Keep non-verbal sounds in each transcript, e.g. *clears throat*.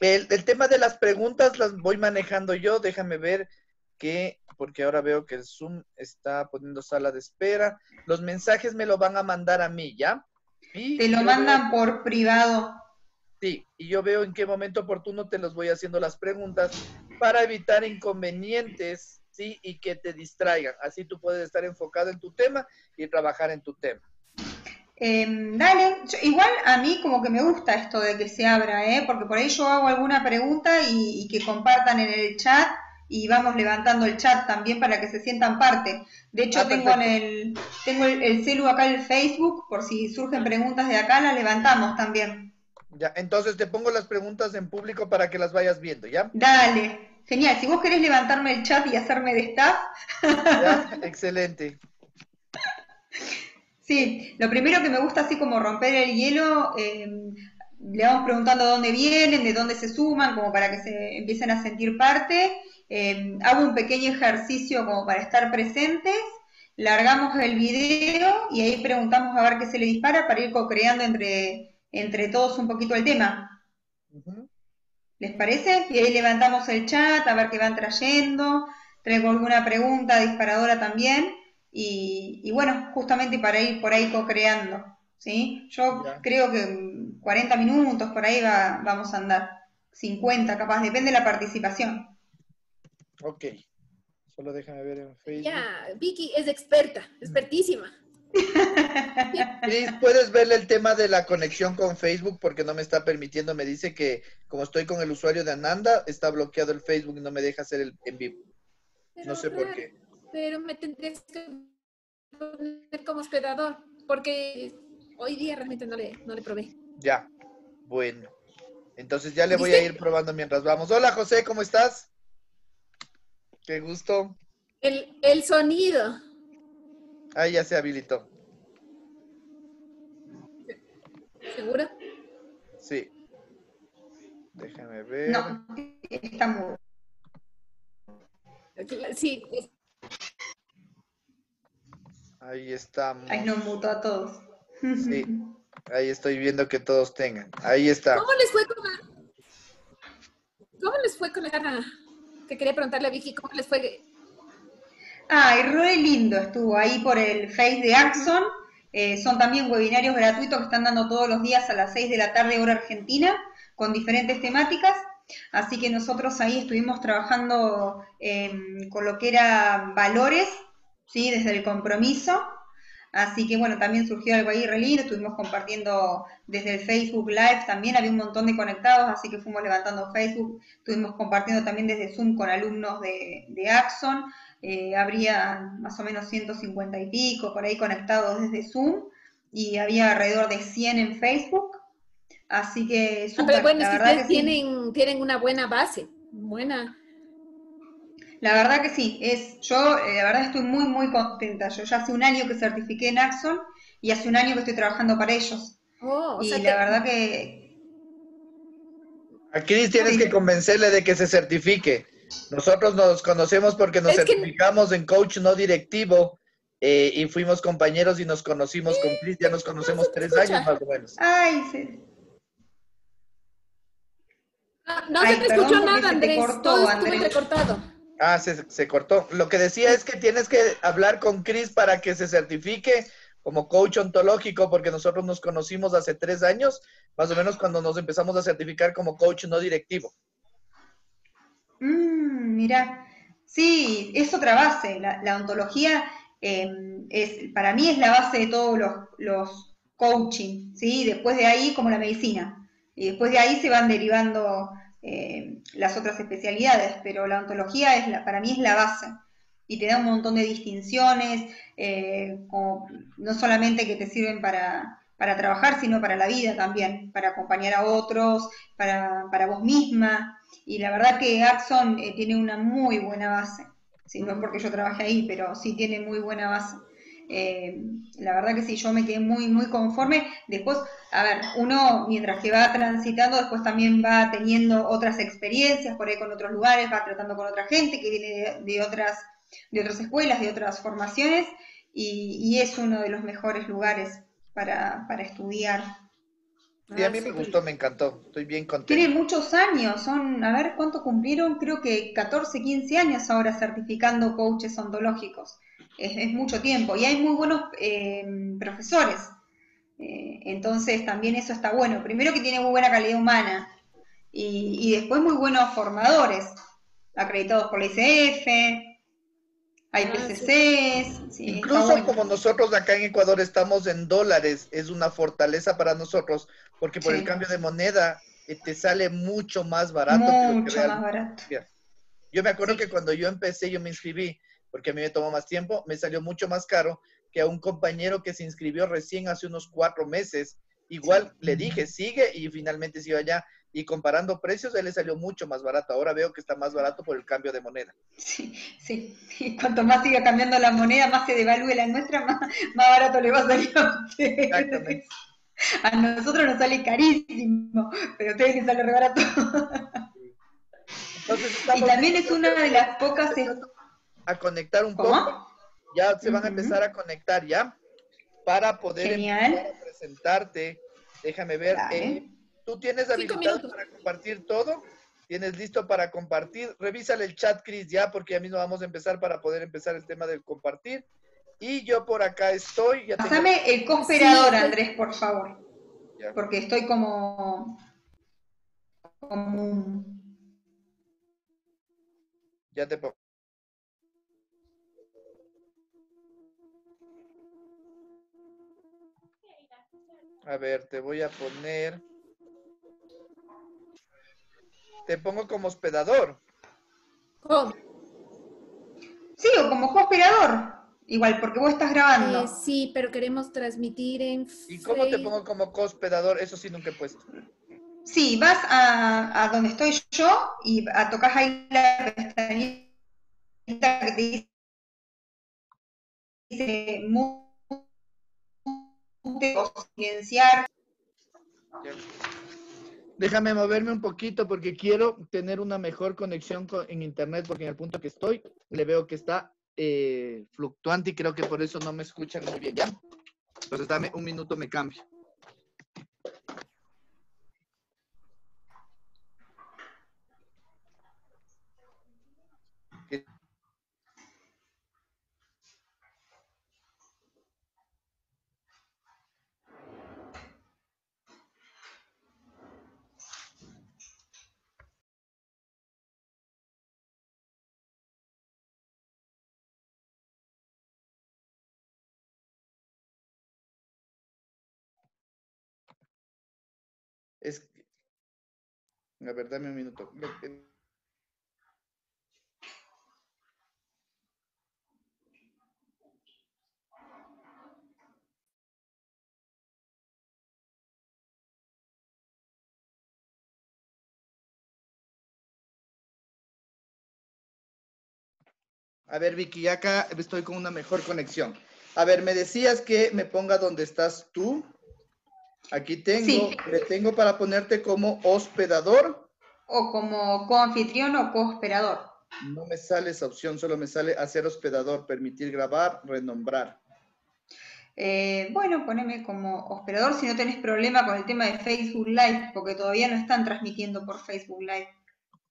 El, el, tema de las preguntas las voy manejando yo, déjame ver que, porque ahora veo que el Zoom está poniendo sala de espera. Los mensajes me lo van a mandar a mí, ¿ya? Y te lo mandan por privado. Sí, y yo veo en qué momento oportuno te los voy haciendo las preguntas para evitar inconvenientes, ¿sí? Y que te distraigan. Así tú puedes estar enfocado en tu tema y trabajar en tu tema. Em, dale, igual a mí como que me gusta esto de que se abra, ¿eh? porque por ahí yo hago alguna pregunta y, que compartan en el chat y vamos levantando el chat también para que se sientan parte. De hecho, ah, tengo en el, tengo el, el, celu acá el Facebook, por si surgen preguntas de acá, las levantamos también. Ya, entonces te pongo las preguntas en público para que las vayas viendo, ¿ya? Dale, genial. Si vos querés levantarme el chat y hacerme de staff. Ya, *laughs* excelente. Sí, lo primero que me gusta así como romper el hielo, em, le vamos preguntando dónde vienen, de dónde se suman, como para que se empiecen a sentir parte. Em, hago un pequeño ejercicio como para estar presentes, largamos el video y ahí preguntamos a ver qué se le dispara para ir co-creando entre, entre todos un poquito el tema. ¿Les parece? Y ahí levantamos el chat a ver qué van trayendo. Traigo alguna pregunta disparadora también. Y, bueno, justamente para ir por ahí co-creando. ¿sí? Yo creo que 40 minutos por ahí va, vamos a andar. 50 capaz, depende de la participación. Ok. Solo déjame ver en Facebook. Ya, Vicky es experta, expertísima. *laughs* Cris, ¿puedes verle el tema de la conexión con Facebook? Porque no me está permitiendo, me dice que como estoy con el usuario de Ananda, está bloqueado el Facebook y no me deja hacer el en vivo. no sé por qué. Pero me tendrías que poner como hospedador, porque hoy día realmente no le, no le probé. Ya, bueno. Entonces ya le voy a ir probando mientras vamos. Hola José, ¿cómo estás? Qué gusto. El, el sonido. Ahí ya se habilitó. ¿Segura? Sí. Déjame ver. No, está Sí. Ahí estamos. Ahí nos mutó a todos. Sí. *laughs* Ahí estoy viendo que todos tengan. Ahí está. ¿Cómo les fue con la... ¿Cómo les fue con la... Que quería preguntarle a Vicky, ¿cómo les fue Ay, re lindo estuvo ahí por el Face de Axon. Eh, son también webinarios gratuitos que están dando todos los días a las 6 de la tarde hora argentina con diferentes temáticas. Así que nosotros ahí estuvimos trabajando em, con lo que era valores, ¿sí? desde el compromiso. Así que bueno, también surgió algo ahí re estuvimos compartiendo desde el Facebook Live también, había un montón de conectados, así que fuimos levantando Facebook, estuvimos compartiendo también desde Zoom con alumnos de, de Axon, eh, habría más o menos 150 y pico por ahí conectados desde Zoom y había alrededor de 100 en Facebook. Así que ah, super, bueno, la verdad que tienen, tienen una buena base, buena. La verdad que sí, es, yo eh, la verdad estoy muy, muy contenta. Yo ya hace un año que certifiqué en Axon y hace un año que estoy trabajando para ellos. Oh, y la verdad que... A Cris tienes que convencerle de que se certifique. Nosotros nos conocemos porque nos certificamos en coach no directivo eh, y fuimos compañeros y nos conocimos con Cris, ya nos conocemos tres años más o menos. Ay, sí. No, se te escuchó nada, Andrés. Todo estuvo recortado. Ah, se, se, cortó. Lo que decía es que tienes que hablar con Cris para que se certifique como coach ontológico, porque nosotros nos conocimos hace tres años, más o menos cuando nos empezamos a certificar como coach no directivo. Mm, mira, sí, es otra base. La, ontología em, es, para mí es la base de todos los, los coaching, ¿sí? Después de ahí, como la medicina. Y después de ahí se van derivando em, las otras especialidades, pero la ontología es la, para mí es la base. Y te da un montón de distinciones, eh, no solamente que te sirven para, para trabajar, sino para la vida también, para acompañar a otros, para, para vos misma. Y la verdad que Axon eh, tiene una muy buena base. Si no es porque yo trabajé ahí, pero sí tiene muy buena base. Eh, la verdad que sí, yo me quedé muy, muy conforme. Después, a ver, uno mientras que va transitando, después también va teniendo otras experiencias por ahí con otros lugares, va tratando con otra gente que viene de, otras, de otras escuelas, de otras formaciones, y, es uno de los mejores lugares para, para estudiar. Sí, a mí me gustó, me encantó. Estoy bien contento. Tiene muchos años, son, a ver, ¿cuánto cumplieron? Creo que 14, 15 años ahora certificando coaches ontológicos. Es, mucho tiempo. Y hay muy buenos eh, profesores. Eh, entonces también eso está bueno. Primero que tiene muy buena calidad humana y, y después muy buenos formadores, acreditados por la ICF, hay ah, PCCs. Incluso como nosotros acá en Ecuador estamos en dólares, es una fortaleza para nosotros, porque por el cambio de moneda eh, te sale mucho más barato. Mucho más barato. Yo me acuerdo que cuando yo empecé, yo me inscribí, porque a mí me tomó más tiempo, me salió mucho más caro que a un compañero que se inscribió recién hace unos cuatro meses. Igual le dije, sigue y finalmente iba allá y comparando precios, él le salió mucho más barato. Ahora veo que está más barato por el cambio de moneda. Sí, sí. Y cuanto más siga cambiando la moneda, más se devalúe la nuestra, más, barato le va a salir a Exactamente. A nosotros nos sale carísimo, pero a ustedes les sale re barato. y también es una de las pocas... *laughs* A conectar un poco. Ya se van a empezar a conectar, ¿ya? Para poder presentarte. Déjame ver. Eh, ¿Tú tienes habilitado para compartir todo? ¿Tienes listo para compartir? Revísale el chat, Cris, ya, porque ya mismo vamos a empezar para poder empezar el tema del compartir. Y yo por acá estoy. Ya Pásame el cooperador, Andrés, por favor. Porque estoy como... como... Ya te pongo. A ver, te voy a poner. Te pongo como hospedador. ¿Cómo? Sí, o como hospedador. Igual, porque vos estás grabando. Eh, sí, pero queremos transmitir en ¿Y cómo te pongo como hospedador? Eso sí nunca he puesto. Sí, vas a, donde estoy yo y a tocas ahí la pestañita que te dice mute o. Déjame moverme un poquito porque quiero tener una mejor conexión en internet porque en el punto que estoy le veo que está eh, fluctuante y creo que por eso no me escuchan muy bien. ¿Ya? Entonces dame un minuto, me cambio. Es. A ver, dame un minuto. A ver, Vicky, acá estoy con una mejor conexión. A ver, me decías que me ponga donde estás tú. Aquí tengo, le tengo para ponerte como hospedador. O como coanfitrión o cohospedador. No me sale esa opción, solo me sale hacer hospedador, permitir grabar, renombrar. Eh, bueno, poneme como hospedador si no tenés problema con el tema de Facebook Live, porque todavía no están transmitiendo por Facebook Live.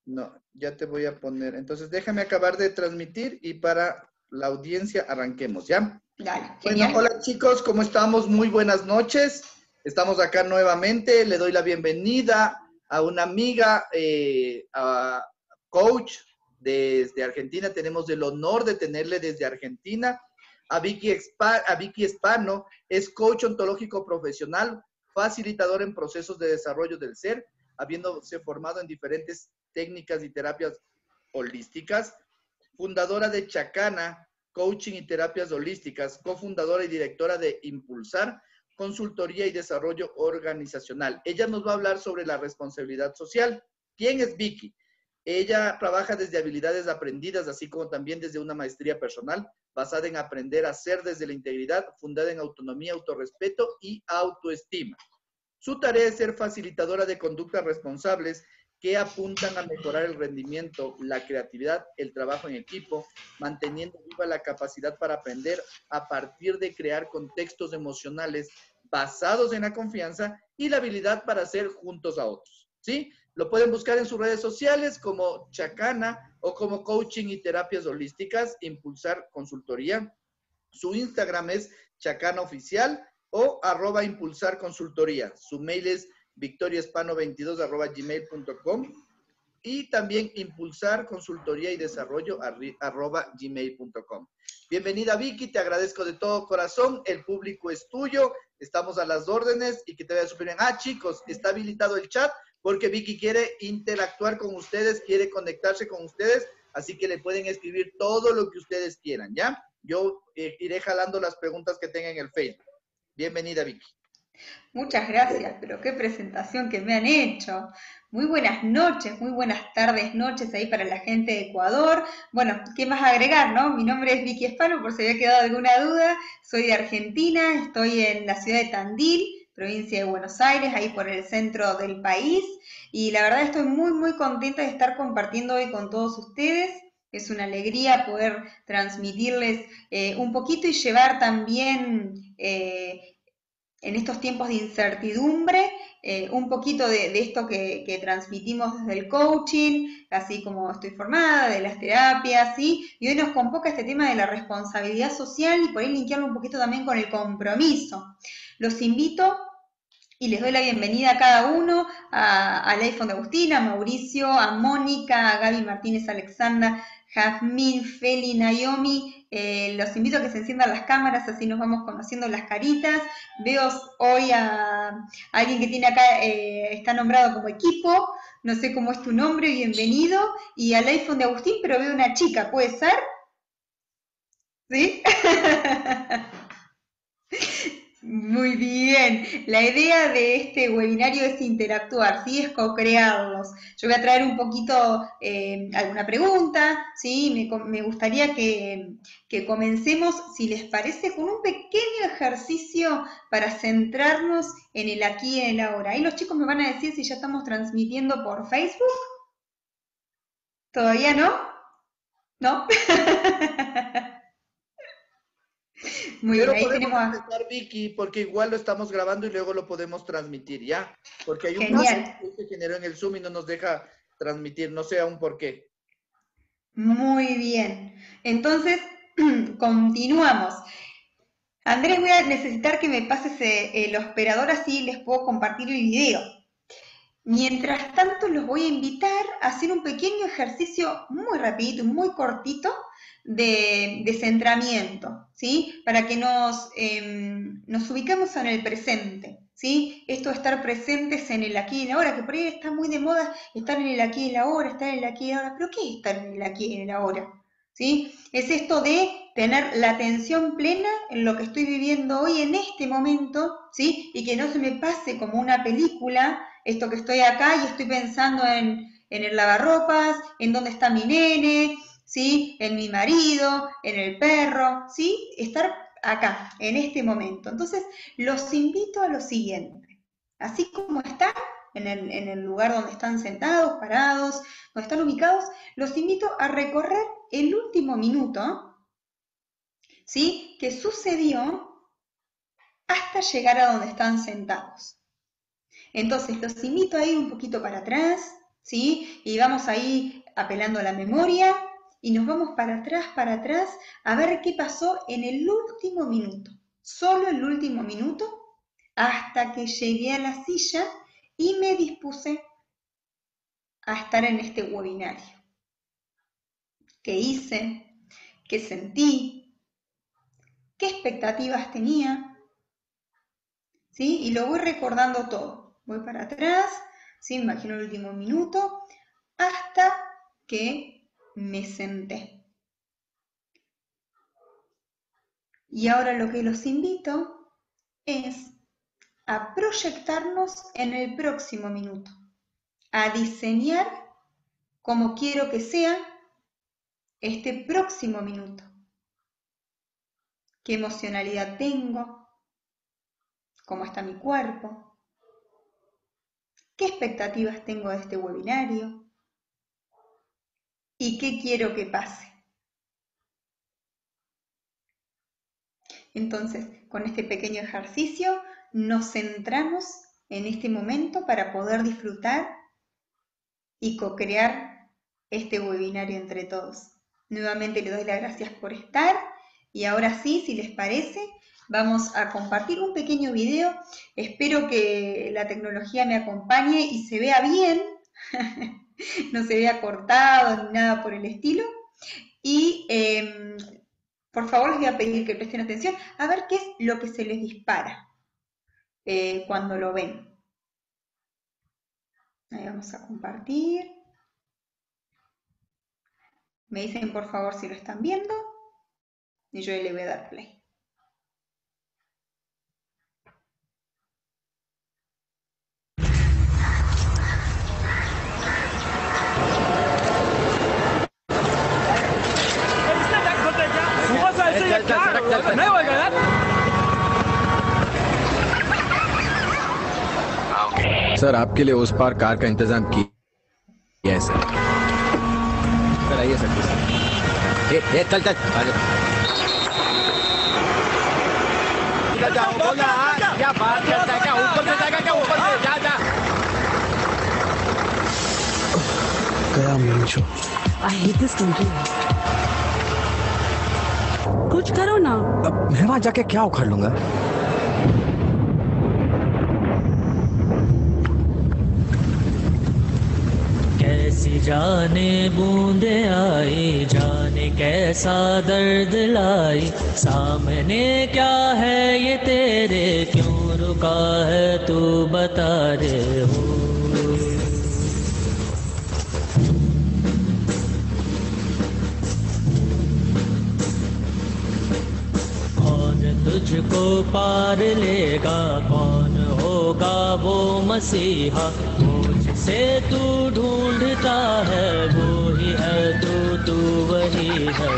No, ya te voy a poner. Entonces déjame acabar de transmitir y para la audiencia arranquemos, ¿ya? Dale, bueno, hola chicos, ¿cómo estamos? Muy buenas noches. Estamos acá nuevamente. Le doy la bienvenida a una amiga, eh, a coach desde Argentina. Tenemos el honor de tenerle desde Argentina. A Vicky, a Vicky Espano es coach ontológico profesional, facilitador en procesos de desarrollo del ser, habiéndose formado en diferentes técnicas y terapias holísticas, fundadora de Chacana, Coaching y Terapias Holísticas, cofundadora y directora de Impulsar, consultoría y desarrollo organizacional. Ella nos va a hablar sobre la responsabilidad social. ¿Quién es Vicky? Ella trabaja desde habilidades aprendidas, así como también desde una maestría personal basada en aprender a ser desde la integridad, fundada en autonomía, autorrespeto y autoestima. Su tarea es ser facilitadora de conductas responsables que apuntan a mejorar el rendimiento, la creatividad, el trabajo en equipo, manteniendo viva la capacidad para aprender a partir de crear contextos emocionales basados en la confianza y la habilidad para hacer juntos a otros. ¿Sí? Lo pueden buscar en sus redes sociales como Chacana o como Coaching y Terapias Holísticas, Impulsar Consultoría. Su Instagram es Chacana Oficial o arroba Impulsar Consultoría. Su mail es victoriaspano22 arroba gmail.com y también impulsar consultoría y desarrollo arroba gmail.com. Bienvenida Vicky, te agradezco de todo corazón, el público es tuyo, estamos a las órdenes y que te vaya súper bien. Ah, chicos, está habilitado el chat porque Vicky quiere interactuar con ustedes, quiere conectarse con ustedes, así que le pueden escribir todo lo que ustedes quieran, ¿ya? Yo eh, iré jalando las preguntas que tengan en el Facebook. Bienvenida Vicky. Muchas gracias, pero qué presentación que me han hecho. Muy buenas noches, muy buenas tardes, noches ahí para la gente de Ecuador. Bueno, ¿qué más agregar, no? Mi nombre es Vicky Espano, por si había quedado alguna duda. Soy de Argentina, estoy en la ciudad de Tandil, provincia de Buenos Aires, ahí por el centro del país. Y la verdad estoy muy, muy contenta de estar compartiendo hoy con todos ustedes. Es una alegría poder transmitirles eh, un poquito y llevar también eh, en estos tiempos de incertidumbre, eh, un poquito de, esto que, transmitimos desde el coaching, así como estoy formada, de las terapias. Y hoy nos convoca este tema de la responsabilidad social y por ahí linkearlo un poquito también con el compromiso. Los invito y les doy la bienvenida a cada uno, al iPhone de Agustina, a Mauricio, a Mónica, a Gaby Martínez Alexandra, Jazmín, Feli, Naomi, eh, los invito a que se enciendan las cámaras, así nos vamos conociendo las caritas. Veo hoy a, alguien que tiene acá, eh, está nombrado como equipo, no sé cómo es tu nombre, bienvenido. Y al iPhone de Agustín, pero veo una chica, ¿puede ser? ¿Sí? *laughs* Muy bien. La idea de este webinario es interactuar, ¿sí? Es co-crearlos. Yo voy a traer un poquito eh, alguna pregunta, ¿sí? Me, gustaría que, que, comencemos, si les parece, con un pequeño ejercicio para centrarnos en el aquí y el ahora. Ahí los chicos me van a decir si ya estamos transmitiendo por Facebook. ¿Todavía no? ¿No? *laughs* *laughs* Muy bien, ahí podemos empezar, Vicky, porque igual lo estamos grabando y luego lo podemos transmitir, ¿ya? Porque hay un Genial. que se generó en el Zoom y no nos deja transmitir, no sé aún por qué. Muy bien. Entonces, *clears throat* continuamos. Andrés, voy a necesitar que me pases eh, el operador así les puedo compartir el video. Mientras tanto, los voy a invitar a hacer un pequeño ejercicio muy rapidito, muy cortito, de, centramiento, ¿sí? Para que nos, em, nos ubiquemos en el presente, ¿sí? Esto de estar presentes en el aquí y el ahora, que por ahí está muy de moda estar en el aquí y el ahora, estar en el aquí y el ahora, pero ¿qué es estar en el aquí y en el ahora? ¿Sí? Es esto de tener la atención plena en lo que estoy viviendo hoy en este momento, ¿sí? Y que no se me pase como una película, esto que estoy acá y estoy pensando en, en el lavarropas, en dónde está mi nene, ¿sí? En mi marido, en el perro, ¿sí? Estar acá, en este momento. Entonces, los invito a lo siguiente. Así como están en el, lugar donde están sentados, parados, donde están ubicados, los invito a recorrer el último minuto, ¿sí? Que sucedió hasta llegar a donde están sentados. Entonces, los invito a ir un poquito para atrás, ¿sí? Y vamos ahí apelando a la memoria y nos vamos para atrás, para atrás, a ver qué pasó en el último minuto, solo el último minuto, hasta que llegué a la silla y me dispuse a estar en este webinario. ¿Qué hice? ¿Qué sentí? ¿Qué expectativas tenía? ¿Sí? Y lo voy recordando todo. Voy para atrás, ¿sí? imagino el último minuto, hasta que me senté. Y ahora lo que los invito es a proyectarnos en el próximo minuto, a diseñar como quiero que sea este próximo minuto. ¿Qué emocionalidad tengo? ¿Cómo está mi cuerpo? ¿Qué expectativas tengo de este webinario? Y qué quiero que pase. Entonces, con este pequeño ejercicio, nos centramos en este momento para poder disfrutar y co-crear este webinario entre todos. Nuevamente les doy las gracias por estar y ahora sí, si les parece, vamos a compartir un pequeño video. Espero que la tecnología me acompañe y se vea bien, *laughs* *laughs* no se vea cortado ni nada por el estilo. Y em, por favor les voy a pedir que presten atención a ver qué es lo que se les dispara eh, cuando lo ven. Ahí vamos a compartir. Me dicen por favor si lo están viendo y yo le voy a dar play. Sir आपके लिए उस पार car का इंतज़ाम किया है sir. Sir आइए sir. ए, ए, चल चल। आ जाओ बोल क्या बात करता है क्या ऊपर से जाएगा क्या ऊपर से जा जा गया Manju. I hate this country. कुछ करो ना। अब मैं वहाँ जाके क्या उखाड़ लूँगा? कैसी जाने बूंदे आई जाने कैसा दर्द लाई सामने क्या है ये तेरे क्यों रुका है तू बता रे हो? तुझको पार लेगा, कौन होगा वो मसीहा? मुझसे तू ढूंढता है, वो ही है तू तू वही है।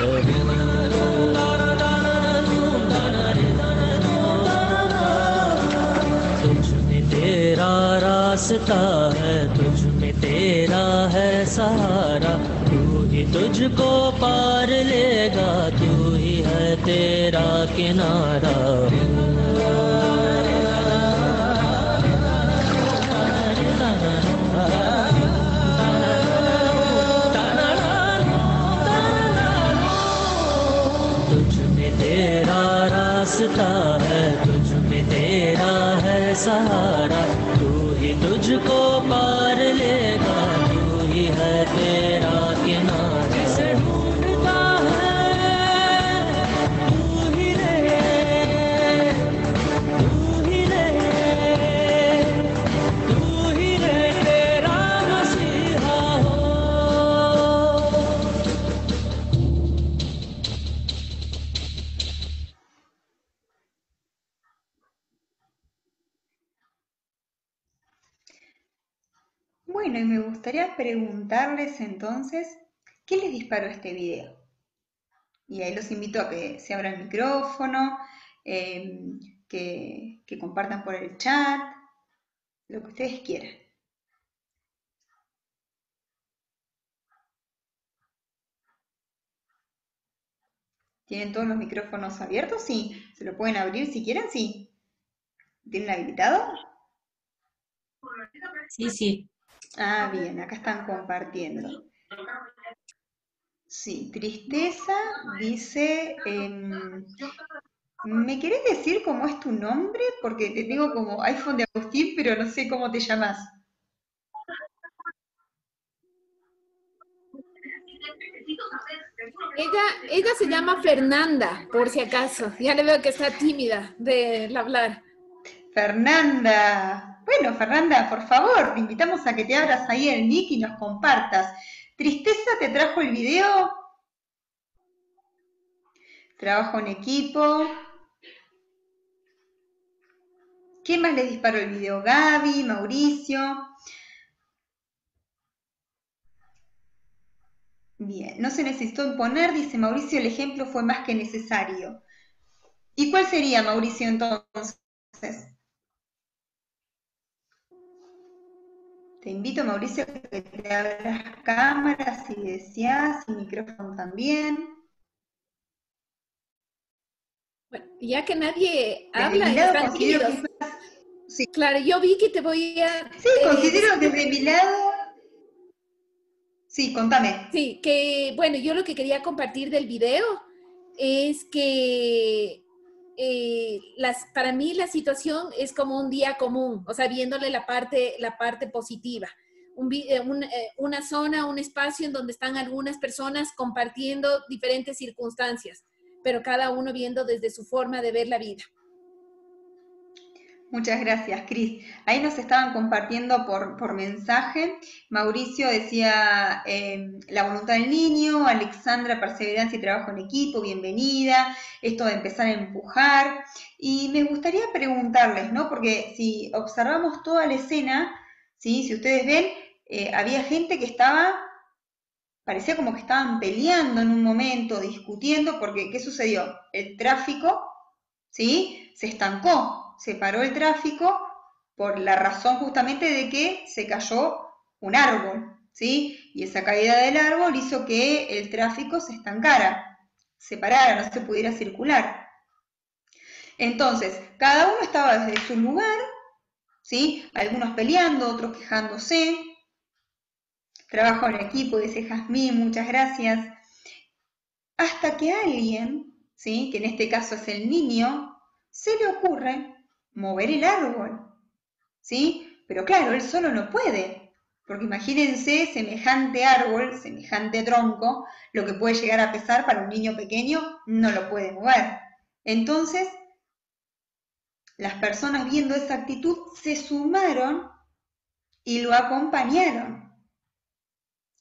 तेरा रास्ता है, तुझ में तेरा है सहारा। तू ही तुझको पार लेगा तेरा किनारा तुझ में तेरा रास्ता gustaría preguntarles entonces, ¿qué les disparó este video? Y ahí los invito a que se abra el micrófono, que, que compartan por el chat, lo que ustedes quieran. ¿Tienen todos los micrófonos abiertos? Sí. ¿Se lo pueden abrir si quieren? Sí. ¿Tienen habilitado? Sí, sí. Ah, bien, acá están compartiendo. Sí, tristeza dice, em, ¿me querés decir cómo es tu nombre? Porque te tengo como iPhone de Agustín, pero no sé cómo te llamas. Ella, ella se llama Fernanda, por si acaso. Ya le veo que está tímida de hablar. Fernanda. Bueno, Fernanda, por favor, te invitamos a que te abras ahí el nick y nos compartas. ¿Tristeza te trajo el video? Trabajo en equipo. ¿Quién más le disparó el video? Gaby, Mauricio. Bien, no se necesitó imponer, dice Mauricio, el ejemplo fue más que necesario. ¿Y cuál sería, Mauricio, entonces? Te invito, Mauricio, que te abras cámaras si deseas, y micrófono también. Bueno, ya que nadie habla, Deslindado están Sí. Claro, yo vi que te voy a... Sí, eh, considero desde mi lado. Sí, contame. Sí, que bueno, yo lo que quería compartir del video es que eh, las, para mí la situación es como un día común, o sea, viéndole la parte, la parte positiva. Un eh, un, eh, una zona, un espacio en donde están algunas personas compartiendo diferentes circunstancias, pero cada uno viendo desde su forma de ver la vida. Muchas gracias, Cris. Ahí nos estaban compartiendo por, mensaje. Mauricio decía eh, la voluntad del niño, Alexandra, perseverancia y trabajo en equipo, bienvenida, esto de empezar a empujar. Y me gustaría preguntarles, ¿no? Porque si observamos toda la escena, ¿sí? Si ustedes ven, eh, había gente que estaba, parecía como que estaban peleando en un momento, discutiendo, porque ¿qué sucedió? El tráfico, ¿sí? Se estancó se paró el tráfico por la razón justamente de que se cayó un árbol, ¿sí? Y esa caída del árbol hizo que el tráfico se estancara, se parara, no se pudiera circular. Entonces, cada uno estaba desde su lugar, ¿sí? Algunos peleando, otros quejándose. Trabajo en equipo, dice Jazmín, muchas gracias. Hasta que alguien, ¿sí? Que en este caso es el niño, se le ocurre mover el árbol, ¿sí? Pero claro, él solo no puede, porque imagínense semejante árbol, semejante tronco, lo que puede llegar a pesar para un niño pequeño, no lo puede mover. Entonces, las personas viendo esa actitud se sumaron y lo acompañaron,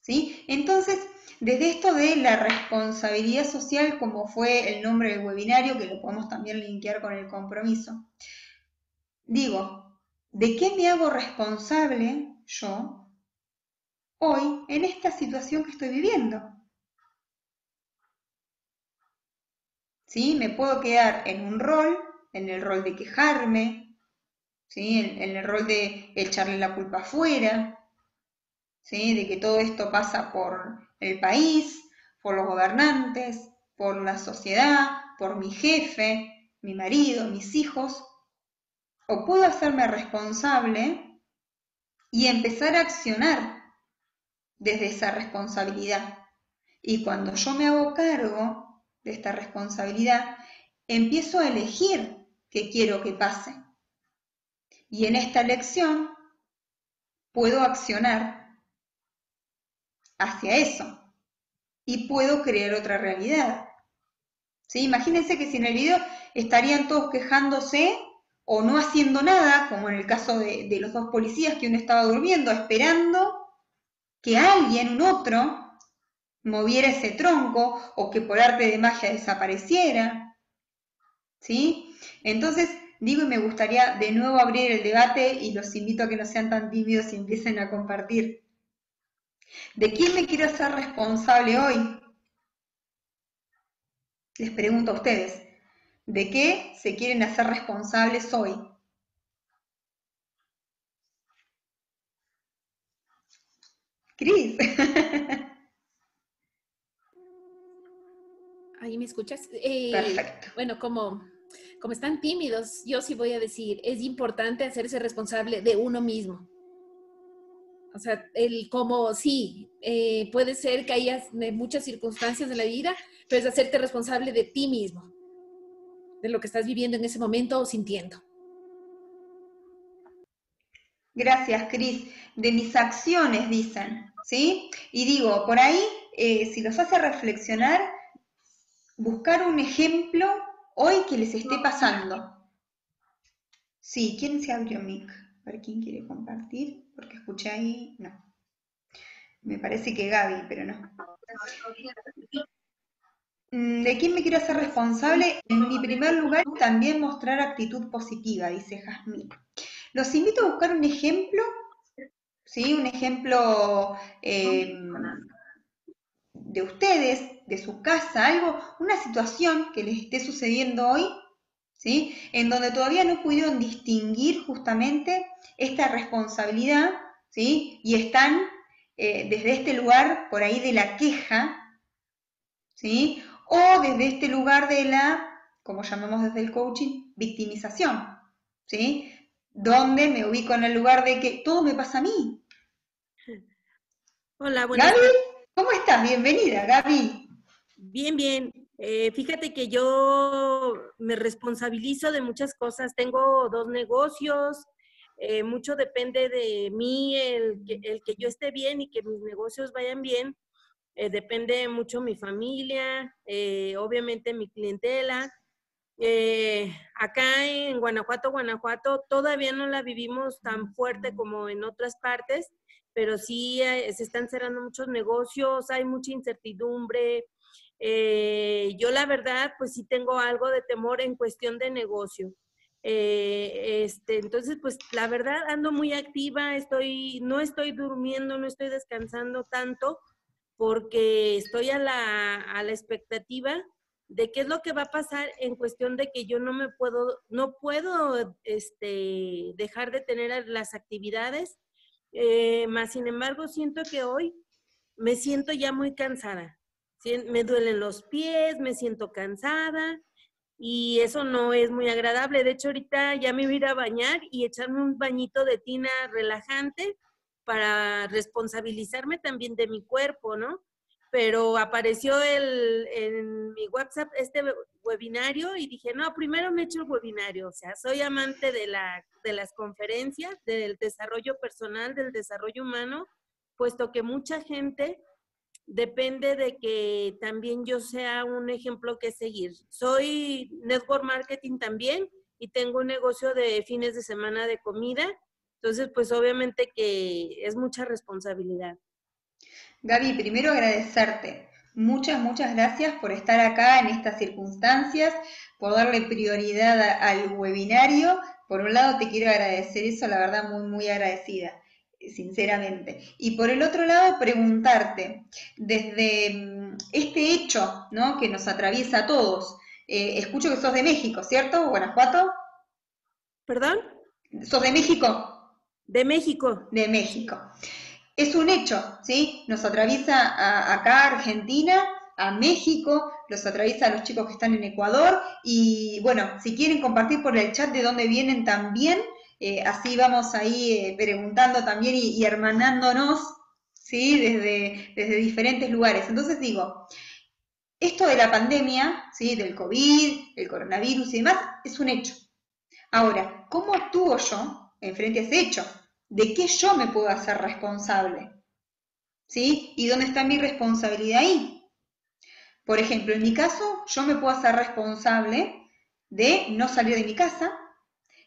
¿sí? Entonces, desde esto de la responsabilidad social, como fue el nombre del webinario, que lo podemos también linkear con el compromiso, digo, ¿de qué me hago responsable yo hoy en esta situación que estoy viviendo? ¿Sí? Me puedo quedar en un rol, en el rol de quejarme, ¿sí? en, el rol de echarle la culpa afuera, ¿sí? de que todo esto pasa por el país, por los gobernantes, por la sociedad, por mi jefe, mi marido, mis hijos, o puedo hacerme responsable y empezar a accionar desde esa responsabilidad. Y cuando yo me hago cargo de esta responsabilidad, empiezo a elegir qué quiero que pase. Y en esta elección puedo accionar hacia eso y puedo crear otra realidad. ¿Sí? Imagínense que si en el video estarían todos quejándose o no haciendo nada, como en el caso de, los dos policías que uno estaba durmiendo, esperando que alguien, un otro, moviera ese tronco o que por arte de magia desapareciera. ¿Sí? Entonces, digo y me gustaría de nuevo abrir el debate y los invito a que no sean tan tímidos y empiecen a compartir. ¿De quién me quiero hacer responsable hoy? Les pregunto a ustedes. ¿De qué se quieren hacer responsables hoy? Cris. *laughs* Ahí me escuchas. Eh, Perfecto. Bueno, como, como están tímidos, yo sí voy a decir, es importante hacerse responsable de uno mismo. O sea, el como sí, eh, puede ser que haya muchas circunstancias de la vida, pero es hacerte responsable de ti mismo, de lo que estás viviendo en ese momento o sintiendo. Gracias, Cris. De mis acciones, dicen, ¿sí? Y digo, por ahí, eh, si los hace reflexionar, buscar un ejemplo hoy que les esté pasando. Sí, ¿quién se abrió mic? A ver, ¿quién quiere compartir? Porque escuché ahí, no. Me parece que Gaby, pero no. ¿De quién me quiero hacer responsable? En mi primer lugar, también mostrar actitud positiva, dice Jazmín. Los invito a buscar un ejemplo, ¿sí? Un ejemplo eh, de ustedes, de su casa, algo, una situación que les esté sucediendo hoy, ¿sí? En donde todavía no pudieron distinguir justamente esta responsabilidad, ¿sí? Y están eh, desde este lugar por ahí de la queja, ¿sí? O desde este lugar de la, como llamamos desde el coaching, victimización, ¿sí? donde me ubico en el lugar de que todo me pasa a mí. Hola, buenas Gaby. ¿cómo estás? Bienvenida, Gaby. Bien, bien. Eh, fíjate que yo me responsabilizo de muchas cosas. Tengo dos negocios. eh, mucho depende de mí, el que, el que yo esté bien y que mis negocios vayan bien. Eh, depende mucho mi familia, eh, obviamente mi clientela. Eh, acá en Guanajuato, Guanajuato, todavía no la vivimos tan fuerte como en otras partes, pero sí se están cerrando muchos negocios, hay mucha incertidumbre. Yo la verdad, pues sí tengo algo de temor en cuestión de negocio. Este, entonces, pues la verdad ando muy activa, estoy, no estoy durmiendo, no estoy descansando tanto porque estoy a la, a la expectativa de qué es lo que va a pasar en cuestión de que yo no me puedo, no puedo este, dejar de tener las actividades, eh, más sin embargo siento que hoy me siento ya muy cansada. Me duelen los pies, me siento cansada y eso no es muy agradable. De hecho, ahorita ya me voy a ir a bañar y echarme un bañito de tina relajante para responsabilizarme también de mi cuerpo, ¿no? Pero apareció el, en mi WhatsApp este we- webinario y dije, no, primero me echo el webinario. O sea, soy amante de, la, de las conferencias, del desarrollo personal, del desarrollo humano, puesto que mucha gente depende de que también yo sea un ejemplo que seguir. Soy network marketing también y tengo un negocio de fines de semana de comida. Entonces, pues obviamente que es mucha responsabilidad. Gaby, primero agradecerte. Muchas, muchas gracias por estar acá en estas circunstancias, por darle prioridad a- al webinario. Por un lado, te quiero agradecer eso, la verdad, muy, muy agradecida, sinceramente. Y por el otro lado, preguntarte, desde mm, este hecho, ¿no? que nos atraviesa a todos, eh, escucho que sos de México, ¿cierto? Guanajuato. ¿Perdón? ¿Sos de México? De México. de México. Es un hecho, ¿sí? Nos atraviesa a- acá Argentina, a México, los atraviesa a los chicos que están en Ecuador y bueno, si quieren compartir por el chat de dónde vienen también, eh, así vamos ahí eh, preguntando también y, y hermanándonos, ¿sí? Desde, desde diferentes lugares. Entonces digo, esto de la pandemia, ¿sí? Del COVID, el coronavirus y demás, es un hecho. Ahora, ¿cómo actúo yo en frente a ese hecho? ¿De qué yo me puedo hacer responsable? ¿Sí? ¿Y dónde está mi responsabilidad ahí? Por ejemplo, en mi caso, yo me puedo hacer responsable de no salir de mi casa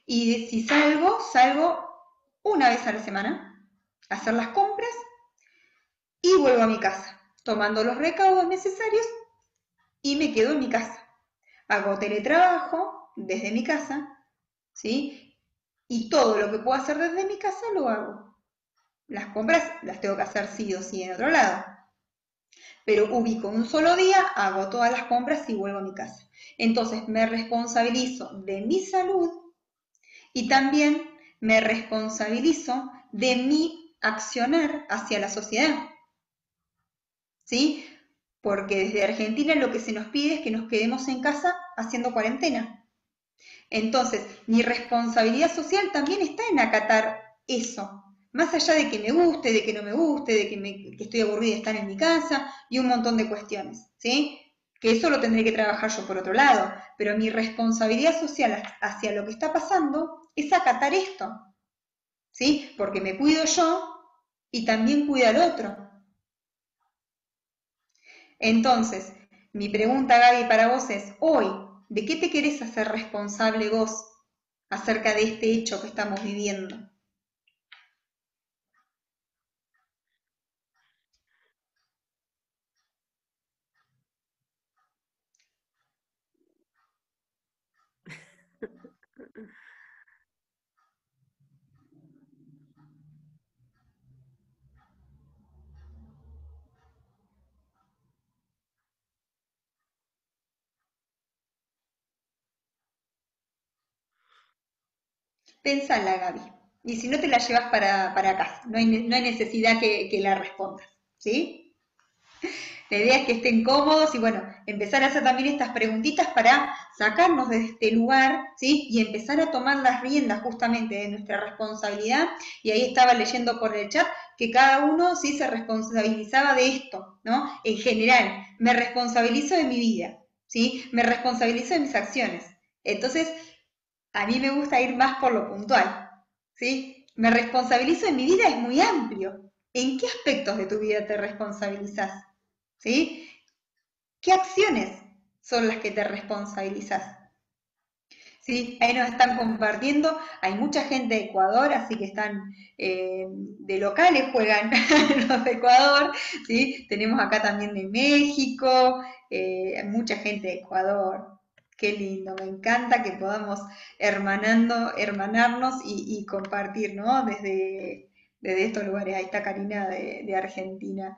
y si salgo, salgo una vez a la semana, hacer las compras y vuelvo a mi casa, tomando los recaudos necesarios y me quedo en mi casa. Hago teletrabajo desde mi casa, ¿sí? Y todo lo que puedo hacer desde mi casa lo hago. Las compras las tengo que hacer sí o sí en otro lado. Pero ubico un solo día, hago todas las compras y vuelvo a mi casa. Entonces me responsabilizo de mi salud y también me responsabilizo de mi accionar hacia la sociedad. ¿Sí? Porque desde Argentina lo que se nos pide es que nos quedemos en casa haciendo cuarentena. Entonces, mi responsabilidad social también está en acatar eso, más allá de que me guste, de que no me guste, de que, me- que estoy aburrida de estar en mi casa y un montón de cuestiones, ¿sí? Que eso lo tendré que trabajar yo por otro lado, pero mi responsabilidad social hacia lo que está pasando es acatar esto, ¿sí? Porque me cuido yo y también cuido al otro. Entonces, mi pregunta, Gaby, para vos es, hoy, ¿de qué te querés hacer responsable vos acerca de este hecho que estamos viviendo? Pensala, Gaby. Y si no, te la llevas para, para casa. No hay, no hay necesidad que, que la respondas. ¿Sí? La idea es que estén cómodos y bueno, empezar a hacer también estas preguntitas para sacarnos de este lugar, ¿sí? Y empezar a tomar las riendas justamente de nuestra responsabilidad. Y ahí estaba leyendo por el chat que cada uno sí se responsabilizaba de esto, ¿no? En general, me responsabilizo de mi vida, ¿sí? Me responsabilizo de mis acciones. Entonces, a mí me gusta ir más por lo puntual, ¿sí? Me responsabilizo de mi vida es muy amplio. ¿En qué aspectos de tu vida te responsabilizas? ¿Sí? ¿Qué acciones son las que te responsabilizas? ¿Sí? Ahí nos están compartiendo, hay mucha gente de Ecuador, así que están eh, de locales, juegan *laughs* los de Ecuador, ¿sí? tenemos acá también de México, eh, mucha gente de Ecuador, qué lindo, me encanta que podamos hermanando, hermanarnos y, compartir, ¿no? Desde, estos lugares, ahí está Karina de Argentina.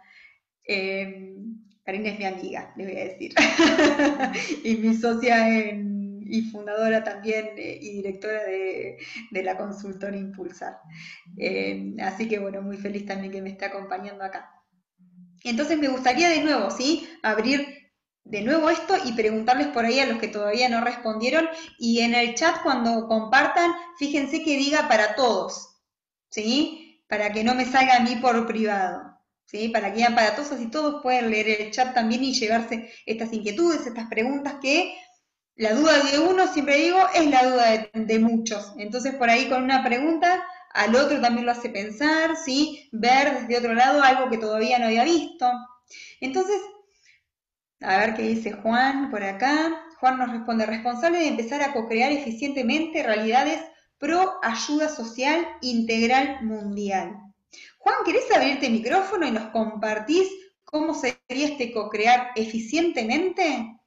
Em, Karina es mi amiga, le voy a decir. *laughs* y mi socia y fundadora también eh, y directora de, la consultora Impulsar. Em, así que bueno, muy feliz también que me esté acompañando acá. Entonces me gustaría de nuevo, ¿sí? Abrir de nuevo esto y preguntarles por ahí a los que todavía no respondieron y en el chat cuando compartan, fíjense que diga para todos, ¿sí? Para que no me salga a mí por privado. ¿sí? Para que vayan para todos y todos pueden leer el chat también y llevarse estas inquietudes, estas preguntas que la duda de uno, siempre digo, es la duda de, muchos. Entonces, por ahí con una pregunta, al otro también lo hace pensar, ¿sí? Ver desde otro lado algo que todavía no había visto. Entonces, a ver qué dice Juan por acá. Juan nos responde, responsable de empezar a co-crear eficientemente realidades pro ayuda social integral mundial. Juan, ¿querés abrirte el micrófono y nos compartís cómo sería este co-crear eficientemente?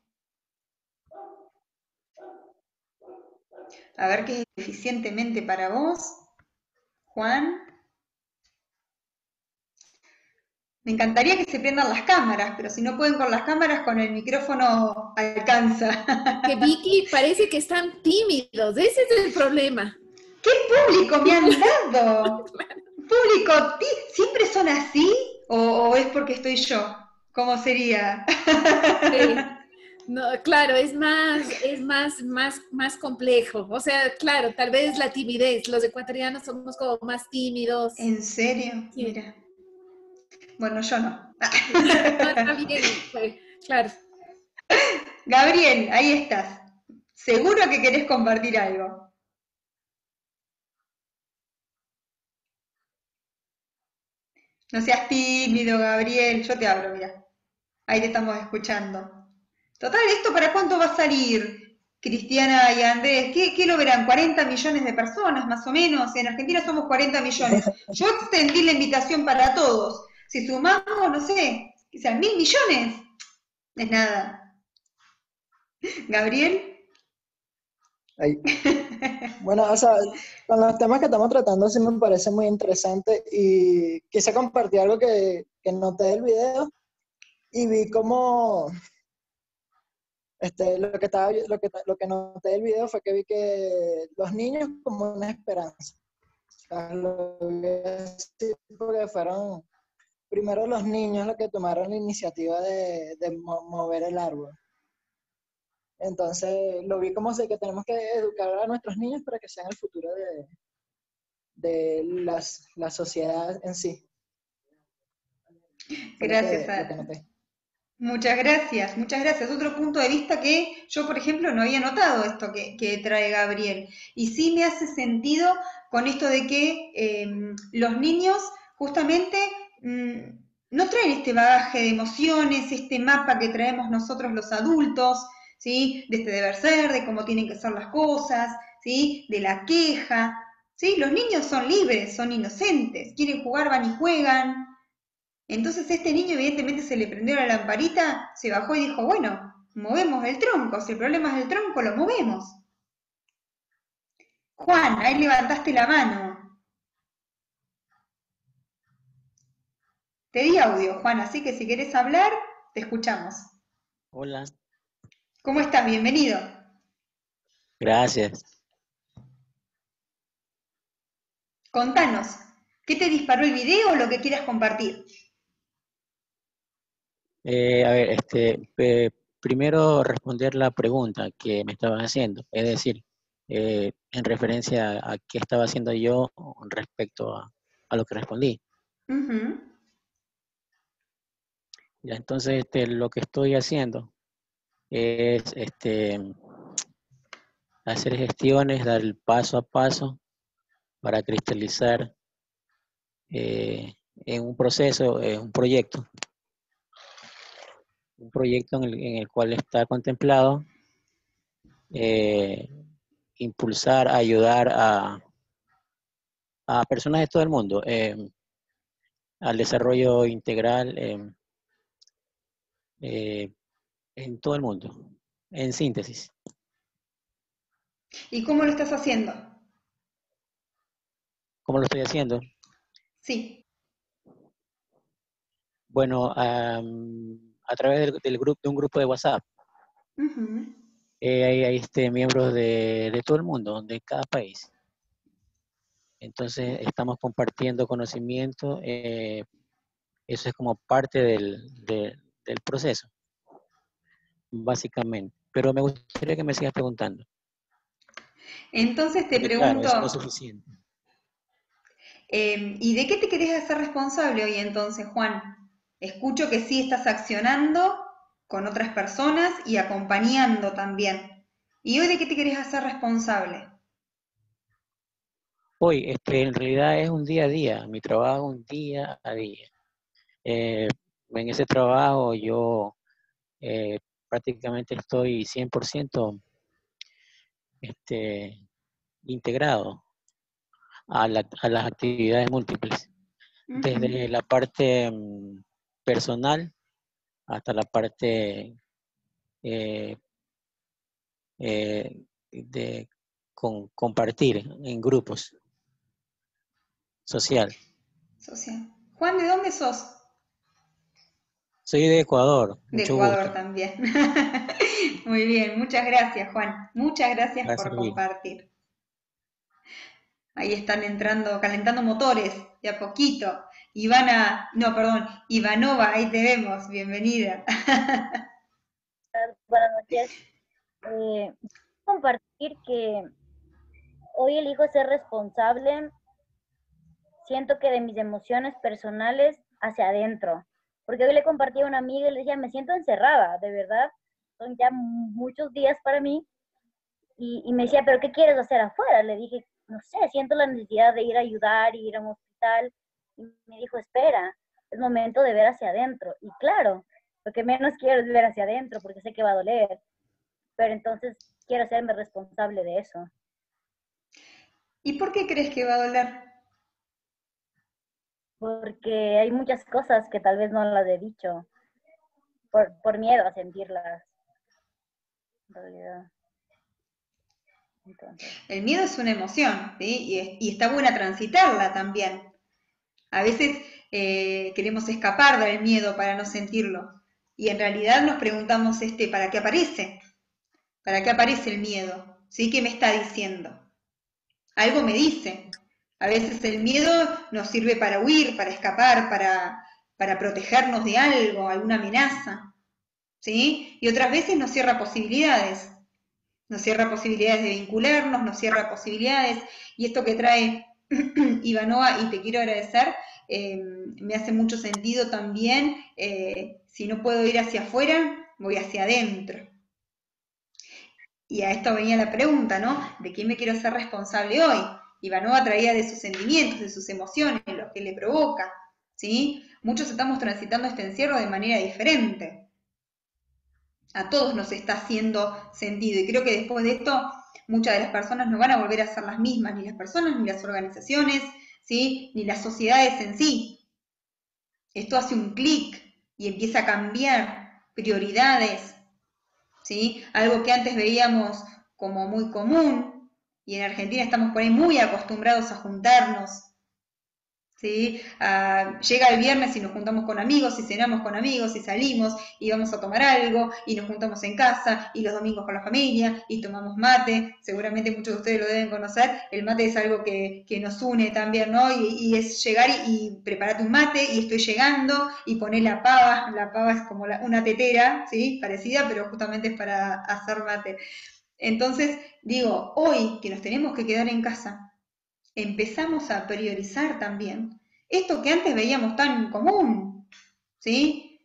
A ver qué es eficientemente para vos. Juan. Me encantaría que se prendan las cámaras, pero si no pueden con las cámaras, con el micrófono alcanza. Que Vicky parece que están tímidos, ese es el problema. ¿Qué público me han *laughs* dado? público, ¿siempre son así? ¿O, es porque estoy yo? ¿Cómo sería? No, claro, es más, es más, más, más complejo. O sea, claro, tal vez la timidez. Los ecuatorianos somos como más tímidos. ¿En serio? Mira. Bueno, yo no. *laughs* claro. Gabriel, ahí estás. Seguro que querés compartir algo. No seas tímido, Gabriel. Yo te hablo, mira. Ahí te estamos escuchando. Total, ¿esto para cuánto va a salir, Cristiana y Andrés? ¿Qué, lo verán? ¿40 millones de personas, más o menos? En Argentina somos 40 millones. Yo extendí la invitación para todos. Si sumamos, no sé, que sean mil millones, es nada. Gabriel. Bueno, o sea, con los temas que estamos tratando sí me parece muy interesante y quise compartir algo que, que noté del video y vi como este, lo que estaba, lo que, lo que noté del video fue que vi que los niños como una esperanza. porque fueron primero los niños los que tomaron la iniciativa de, de mover el árbol. Entonces lo vi como sé que tenemos que educar a nuestros niños para que sean el futuro de, de las, la sociedad en sí. Gracias. muchas gracias, muchas gracias. Otro punto de vista que yo, por ejemplo, no había notado esto que, trae Gabriel. Y sí me hace sentido con esto de que em, los niños justamente mm, no traen este bagaje de emociones, este mapa que traemos nosotros los adultos, ¿sí? De este deber ser, de cómo tienen que ser las cosas, ¿sí? De la queja, ¿sí? Los niños son libres, son inocentes, quieren jugar, van y juegan. Entonces este niño evidentemente se le prendió la lamparita, se bajó y dijo, bueno, movemos el tronco, si el problema es el tronco, lo movemos. Juan, ahí levantaste la mano. Te di audio, Juan, así que si quieres hablar, te escuchamos. Hola. ¿Cómo estás? Bienvenido. Gracias. Contanos, ¿qué te disparó el video o lo que quieras compartir? Eh, a ver, este, eh, primero responder la pregunta que me estabas haciendo, es decir, eh, en referencia a qué estaba haciendo yo respecto a, a lo que respondí. Entonces, este, lo que estoy haciendo es este, hacer gestiones, dar el paso a paso para cristalizar eh, en un proceso, en un proyecto, un proyecto en el, cual está contemplado eh, impulsar, ayudar a, personas de todo el mundo eh, al desarrollo integral eh, en todo el mundo, en síntesis. ¿Y cómo lo estás haciendo? ¿Cómo lo estoy haciendo? Sí. Bueno, am, a través del, del grupo, de un grupo de WhatsApp. Eh, hay, hay, este, miembros de, de todo el mundo, de cada país. Entonces, estamos compartiendo conocimiento. eh, eso es como parte del, de- del proceso, básicamente. Pero me gustaría que me sigas preguntando. Entonces te porque, claro, pregunto, eso no es suficiente. eh, ¿y de qué te querés hacer responsable hoy entonces, Juan? Escucho que sí estás accionando con otras personas y acompañando también. ¿Y hoy de qué te querés hacer responsable? Hoy, este, en realidad es un día a día, mi trabajo es un día a día. Eh, en ese trabajo yo eh, prácticamente estoy 100% este, integrado a, la- a las actividades múltiples, desde la parte mm, personal hasta la parte eh, eh, de con- compartir en grupos social. Social. Juan, ¿de dónde sos? Soy de Ecuador, De mucho Ecuador gusto. también. *laughs* Muy bien, muchas gracias, Juan. Muchas gracias Gracias, por compartir. Ahí están entrando, calentando motores de a poquito. Ivana, no, perdón, Ivanova, ahí te vemos, bienvenida. *laughs* Buenas noches. Eh, compartir que hoy elijo ser responsable, siento que de mis emociones personales hacia adentro. Porque hoy le compartí a una amiga y le decía, me siento encerrada, de verdad. Son ya muchos días para mí. Y, me decía, ¿pero qué quieres hacer afuera? Le dije, no sé, siento la necesidad de ir a ayudar, ir a un hospital. Y me dijo, espera, es momento de ver hacia adentro. Y claro, lo que menos quiero es ver hacia adentro porque sé que va a doler. Pero entonces quiero hacerme responsable de eso. ¿Y por qué crees que va a doler? Porque hay muchas cosas que tal vez no las he dicho por, por miedo a sentirlas. En realidad. El miedo es una emoción, ¿sí? Y, y está buena transitarla también. A veces eh, queremos escapar del miedo para no sentirlo. Y en realidad nos preguntamos, este, ¿para qué aparece? ¿Para qué aparece el miedo? ¿Sí? ¿Qué me está diciendo? Algo me dice. A veces el miedo nos sirve para huir, para escapar, para, para protegernos de algo, alguna amenaza. ¿Sí? Y otras veces nos cierra posibilidades. Nos cierra posibilidades de vincularnos, nos cierra posibilidades. Y esto que trae *clears throat* Ivanova, y te quiero agradecer, eh, me hace mucho sentido también. eh, si no puedo ir hacia afuera, voy hacia adentro. Y a esto venía la pregunta, ¿no? ¿De quién me quiero hacer responsable hoy? Ivanova traía de sus sentimientos, de sus emociones, lo que le provoca, ¿sí? Muchos estamos transitando este encierro de manera diferente. A todos nos está haciendo sentido y creo que después de esto muchas de las personas no van a volver a ser las mismas, ni las personas, ni las organizaciones, ¿sí? Ni las sociedades en sí. Esto hace un clic y empieza a cambiar prioridades, ¿sí? Algo que antes veíamos como muy común, y en Argentina estamos por ahí muy acostumbrados a juntarnos, ¿sí? Ah, llega el viernes y nos juntamos con amigos, y cenamos con amigos, y salimos, y vamos a tomar algo, y nos juntamos en casa, y los domingos con la familia, y tomamos mate. Seguramente muchos de ustedes lo deben conocer. El mate es algo que, que nos une también, ¿no? Y, es llegar y, y, prepararte un mate, y estoy llegando, y poner la pava. La pava es como una tetera, ¿sí? Parecida, pero justamente es para hacer mate. Entonces, digo, hoy que nos tenemos que quedar en casa, empezamos a priorizar también esto que antes veíamos tan común, ¿sí?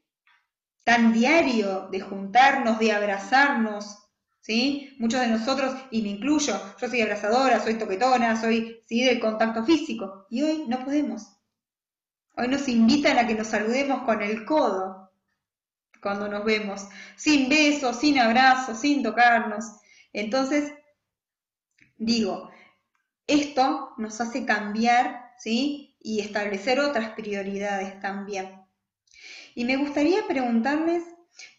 Tan diario de juntarnos, de abrazarnos, ¿sí? Muchos de nosotros, y me incluyo, yo soy abrazadora, soy toquetona, soy, ¿sí? Del contacto físico, y hoy no podemos. Hoy nos invitan a que nos saludemos con el codo cuando nos vemos, sin besos, sin abrazos, sin tocarnos. Entonces, digo, esto nos hace cambiar, ¿sí? Y establecer otras prioridades también. Y me gustaría preguntarles,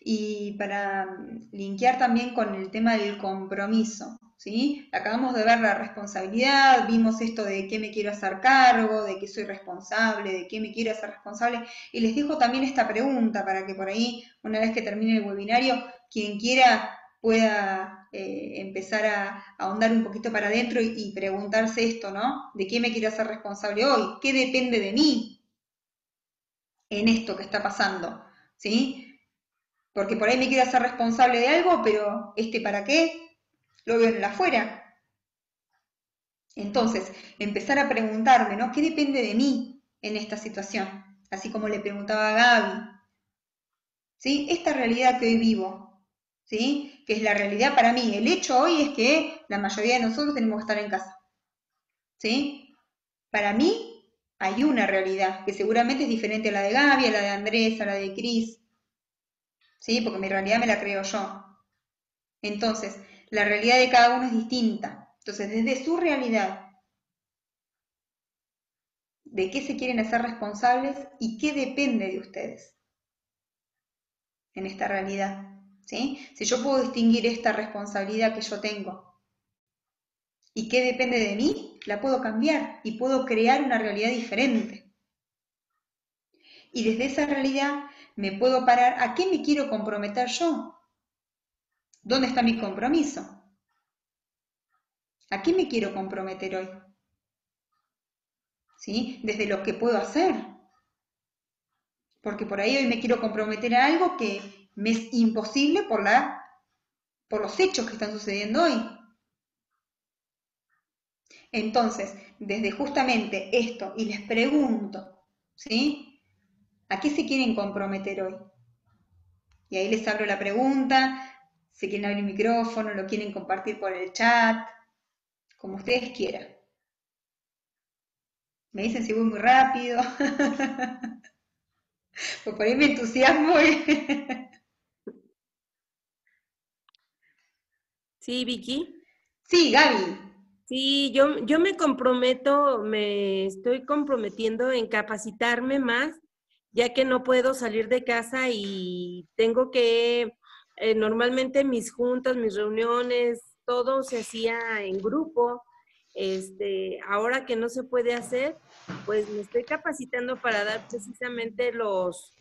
y para linkear también con el tema del compromiso, ¿sí? Acabamos de ver la responsabilidad, vimos esto de qué me quiero hacer cargo, de qué soy responsable, de qué me quiero hacer responsable, y les dejo también esta pregunta para que por ahí, una vez que termine el webinario, quien quiera pueda eh, empezar a, ahondar un poquito para adentro y, preguntarse esto, ¿no? ¿De qué me quiero hacer responsable hoy? ¿Qué depende de mí en esto que está pasando? ¿Sí? Porque por ahí me quiero hacer responsable de algo, pero ¿este para qué? Lo veo en el afuera. Entonces, empezar a preguntarme, ¿no? ¿Qué depende de mí en esta situación? Así como le preguntaba a Gaby. ¿Sí? Esta realidad que hoy vivo, ¿sí? Que es la realidad para mí. El hecho hoy es que la mayoría de nosotros tenemos que estar en casa, ¿sí? Para mí hay una realidad que seguramente es diferente a la de Gaby, a la de Andrés, a la de Cris, ¿sí? Porque mi realidad me la creo yo. Entonces, la realidad de cada uno es distinta. Entonces, desde su realidad, de qué se quieren hacer responsables y qué depende de ustedes en esta realidad. Si yo puedo distinguir esta responsabilidad que yo tengo y qué depende de mí, la puedo cambiar y puedo crear una realidad diferente. Y desde esa realidad me puedo parar a qué me quiero comprometer yo. ¿Dónde está mi compromiso? ¿A qué me quiero comprometer hoy? ¿Sí? Desde lo que puedo hacer. Porque por ahí hoy me quiero comprometer a algo que me es imposible por, la, por los hechos que están sucediendo hoy. Entonces, desde justamente esto, y les pregunto, ¿sí? ¿A qué se quieren comprometer hoy? Y ahí les abro la pregunta, si quieren abrir el micrófono, lo quieren compartir por el chat, como ustedes quieran. Me dicen si voy muy rápido. *laughs* pues por ahí me entusiasmo y *laughs* Sí, Vicky. Sí, Gaby. Sí, yo, yo me comprometo, me estoy comprometiendo en capacitarme más, ya que no puedo salir de casa y tengo que, eh, normalmente mis juntas, mis reuniones, todo se hacía en grupo. Este, ahora que no se puede hacer, pues me estoy capacitando para dar precisamente los,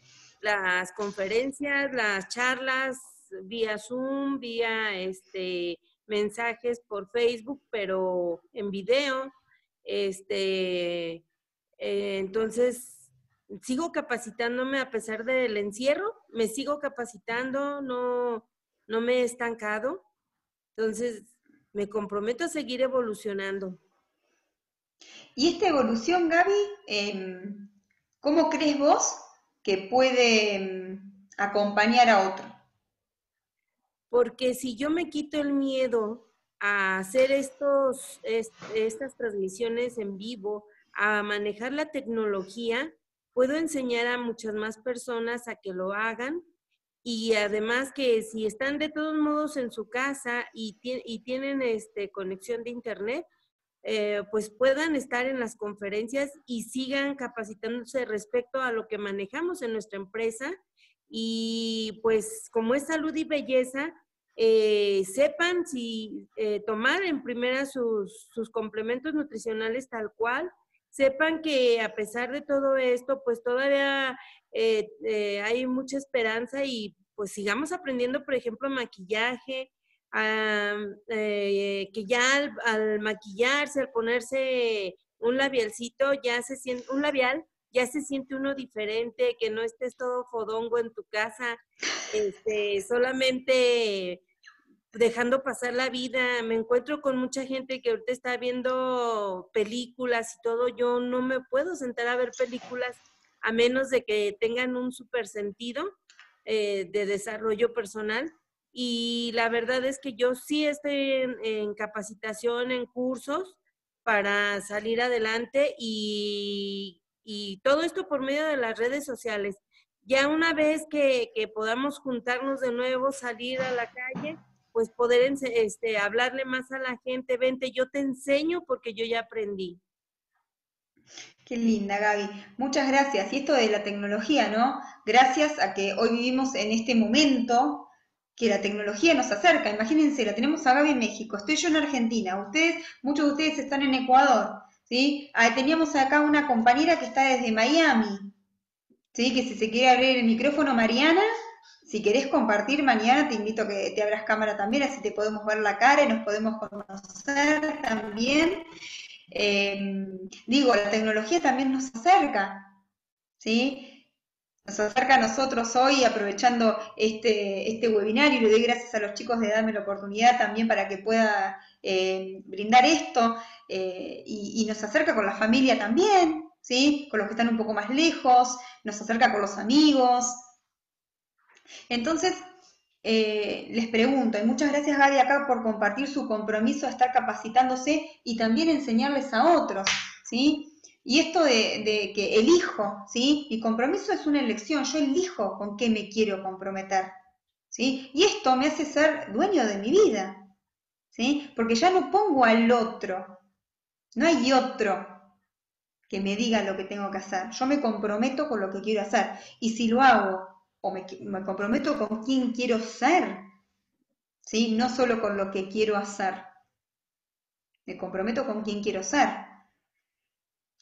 las conferencias, las charlas, vía Zoom, vía este, mensajes por Facebook, pero en video. Este, eh, entonces, sigo capacitándome a pesar del encierro, me sigo capacitando, no, no me he estancado. Entonces, me comprometo a seguir evolucionando. Y esta evolución, Gaby, em, ¿cómo crees vos que puede em, acompañar a otro? Porque si yo me quito el miedo a hacer estos, estas transmisiones en vivo, a manejar la tecnología, puedo enseñar a muchas más personas a que lo hagan. Y además que si están de todos modos en su casa y, tienen este, conexión de internet, eh, pues puedan estar en las conferencias y sigan capacitándose respecto a lo que manejamos en nuestra empresa y pues como es salud y belleza, eh, sepan si eh, tomar en primera sus, sus, complementos nutricionales tal cual sepan que a pesar de todo esto, pues todavía eh, eh, hay mucha esperanza y pues sigamos aprendiendo, por ejemplo, maquillaje, que ya al, al, maquillarse, al ponerse un labialcito, ya se siente, un labial, ya se siente uno diferente, que no estés todo fodongo en tu casa, este, solamente dejando pasar la vida. Me encuentro con mucha gente que ahorita está viendo películas y todo. Yo no me puedo sentar a ver películas a menos de que tengan un super sentido eh, de desarrollo personal. Y la verdad es que yo sí estoy en, capacitación, en cursos para salir adelante y, y, todo esto por medio de las redes sociales. Ya una vez que, podamos juntarnos de nuevo, salir a la calle, pues poder este, hablarle más a la gente, vente, yo te enseño porque yo ya aprendí. Qué linda, Gaby. Muchas gracias. Y esto de la tecnología, ¿no? Gracias a que hoy vivimos en este momento que la tecnología nos acerca. Imagínense, la tenemos a Gaby en México, estoy yo en Argentina, ustedes, muchos de ustedes están en Ecuador, Ah, teníamos acá una compañera que está desde Miami, ¿sí? Que si se quiere abrir el micrófono, Mariana, si querés compartir mañana, te invito a que te abras cámara también, así te podemos ver la cara y nos podemos conocer también. Em, digo, la tecnología también nos acerca, ¿sí? Nos acerca a nosotros hoy, aprovechando este, este webinario, y le doy gracias a los chicos de darme la oportunidad también para que pueda em, brindar esto, eh, y, nos acerca con la familia también, ¿sí? Con los que están un poco más lejos, nos acerca con los amigos, entonces, eh, les pregunto, y muchas gracias Gaby acá por compartir su compromiso de estar capacitándose y también enseñarles a otros, ¿sí? Y esto de, que elijo, ¿sí? Mi compromiso es una elección, yo elijo con qué me quiero comprometer, ¿sí? Y esto me hace ser dueño de mi vida, ¿sí? Porque ya no pongo al otro, no hay otro que me diga lo que tengo que hacer, yo me comprometo con lo que quiero hacer, y si lo hago o me, comprometo con quién quiero ser, ¿sí? No solo con lo que quiero hacer. Me comprometo con quién quiero ser.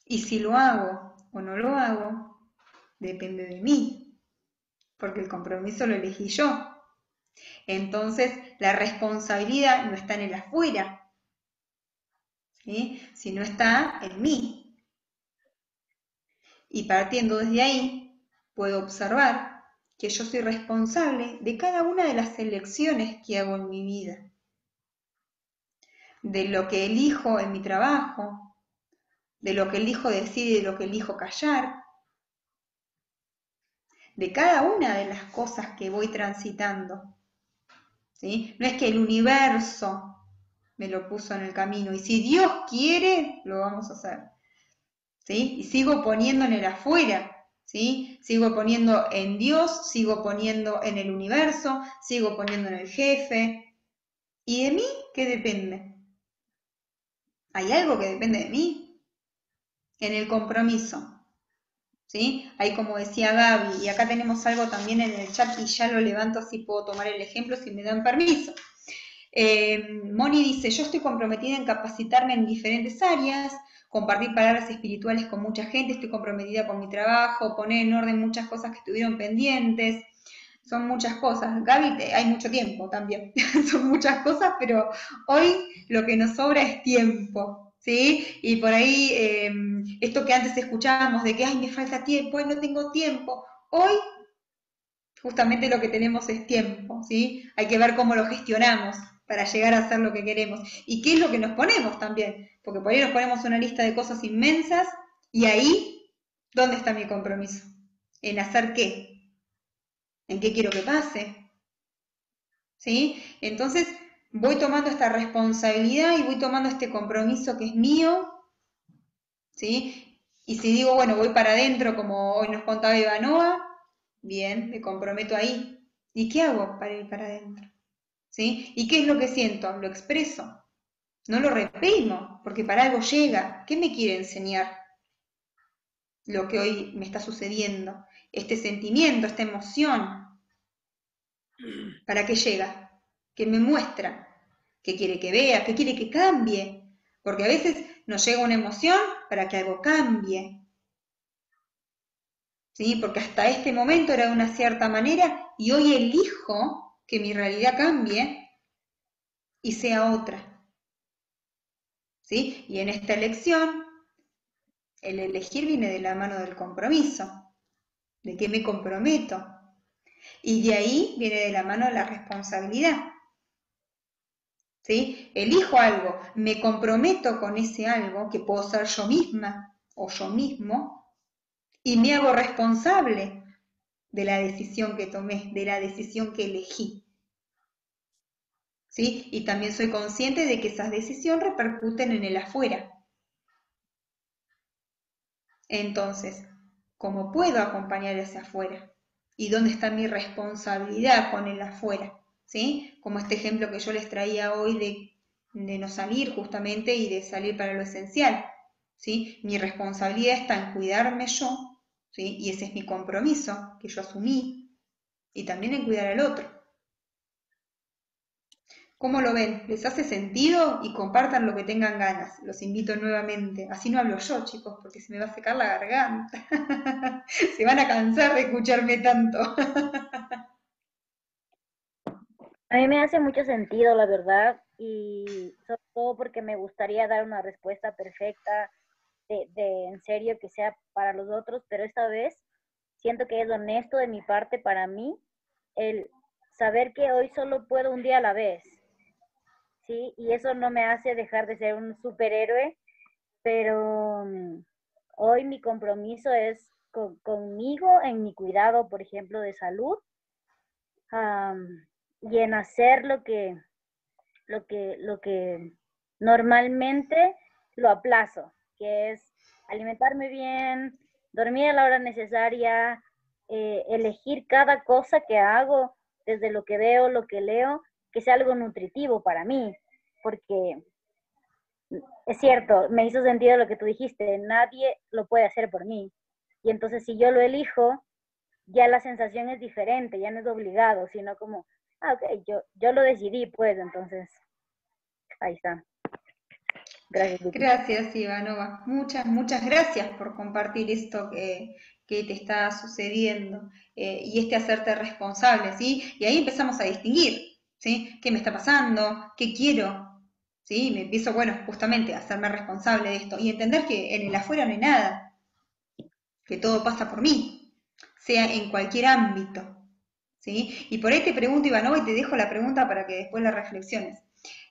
Y si lo hago o no lo hago, depende de mí, porque el compromiso lo elegí yo. Entonces, la responsabilidad no está en el afuera, ¿sí? sino está en mí. Y partiendo desde ahí, puedo observar que yo soy responsable de cada una de las elecciones que hago en mi vida, de lo que elijo en mi trabajo, de lo que elijo decir y de lo que elijo callar, de cada una de las cosas que voy transitando. No es que el universo me lo puso en el camino y si Dios quiere, lo vamos a hacer. ¿sí? Y sigo poniendo en el afuera ¿sí? Sigo poniendo en Dios, sigo poniendo en el universo, sigo poniendo en el jefe. ¿Y de mí qué depende? ¿Hay algo que depende de mí? En el compromiso. ¿Sí? Ahí como decía Gaby, y acá tenemos algo también en el chat y ya lo levanto así puedo tomar el ejemplo si me dan permiso. Eh, Moni dice, yo estoy comprometida en capacitarme en diferentes áreas, compartir palabras espirituales con mucha gente, estoy comprometida con mi trabajo, poner en orden muchas cosas que estuvieron pendientes, son muchas cosas. Gaby, hay mucho tiempo también, *laughs* son muchas cosas, pero hoy lo que nos sobra es tiempo, ¿sí? Y por ahí, em, esto que antes escuchábamos de que, ay, me falta tiempo, ay, no tengo tiempo, hoy justamente lo que tenemos es tiempo, ¿sí? Hay que ver cómo lo gestionamos para llegar a hacer lo que queremos. ¿Y qué es lo que nos ponemos también? Porque por ahí nos ponemos una lista de cosas inmensas y ahí, ¿dónde está mi compromiso? ¿En hacer qué? ¿En qué quiero que pase? ¿Sí? Entonces, voy tomando esta responsabilidad y voy tomando este compromiso que es mío, ¿sí? Y si digo, bueno, voy para adentro, como hoy nos contaba Ivanoa, bien, me comprometo ahí. ¿Y qué hago para ir para adentro? ¿sí? ¿Y qué es lo que siento? Lo expreso. No lo reprimo, porque para algo llega. ¿Qué me quiere enseñar? Lo que hoy me está sucediendo. Este sentimiento, esta emoción. ¿Para qué llega? ¿Qué me muestra? ¿Qué quiere que vea? ¿Qué quiere que cambie? Porque a veces nos llega una emoción para que algo cambie. ¿Sí? Porque hasta este momento era de una cierta manera y hoy elijo que mi realidad cambie y sea otra. ¿Sí? Y en esta elección, el elegir viene de la mano del compromiso, de que me comprometo. Y de ahí viene de la mano la responsabilidad. ¿Sí? Elijo algo, me comprometo con ese algo que puedo ser yo misma o yo mismo y me hago responsable de la decisión que tomé, de la decisión que elegí. ¿Sí? Y también soy consciente de que esas decisiones repercuten en el afuera. Entonces, ¿cómo puedo acompañar ese afuera? ¿Y dónde está mi responsabilidad con el afuera? ¿Sí? Como este ejemplo que yo les traía hoy de, no salir justamente y de salir para lo esencial, ¿sí? Mi responsabilidad está en cuidarme yo, ¿sí? Y ese es mi compromiso que yo asumí, y también en cuidar al otro. ¿Cómo lo ven? ¿Les hace sentido? Y compartan lo que tengan ganas. Los invito nuevamente. Así no hablo yo, chicos, porque se me va a secar la garganta. *laughs* se van a cansar de escucharme tanto. *laughs* A mí me hace mucho sentido, la verdad, y sobre todo porque me gustaría dar una respuesta perfecta, de, en serio, que sea para los otros, pero esta vez siento que es honesto de mi parte para mí el saber que hoy solo puedo un día a la vez, ¿sí? Y eso no me hace dejar de ser un superhéroe, pero mm, hoy mi compromiso es conmigo en mi cuidado, por ejemplo, de salud y en hacer lo que, lo que, lo que normalmente lo aplazo, que es alimentarme bien, dormir a la hora necesaria, eh, elegir cada cosa que hago, desde lo que veo, lo que leo, que sea algo nutritivo para mí, porque es cierto, me hizo sentido lo que tú dijiste, nadie lo puede hacer por mí. Y entonces si yo lo elijo, ya la sensación es diferente, ya no es obligado, sino como, ah, ok, yo, yo lo decidí, pues, entonces, ahí está. Gracias. Gracias, Ivanova. Muchas, muchas gracias por compartir esto que, te está sucediendo eh, y este hacerte responsable, ¿sí? Y ahí empezamos a distinguir, ¿sí? ¿Qué me está pasando? ¿Qué quiero? ¿Sí? Me empiezo, bueno, justamente a hacerme responsable de esto y entender que en el afuera no hay nada, que todo pasa por mí, sea en cualquier ámbito, ¿sí? Y por ahí te pregunto, Ivanova, y te dejo la pregunta para que después la reflexiones.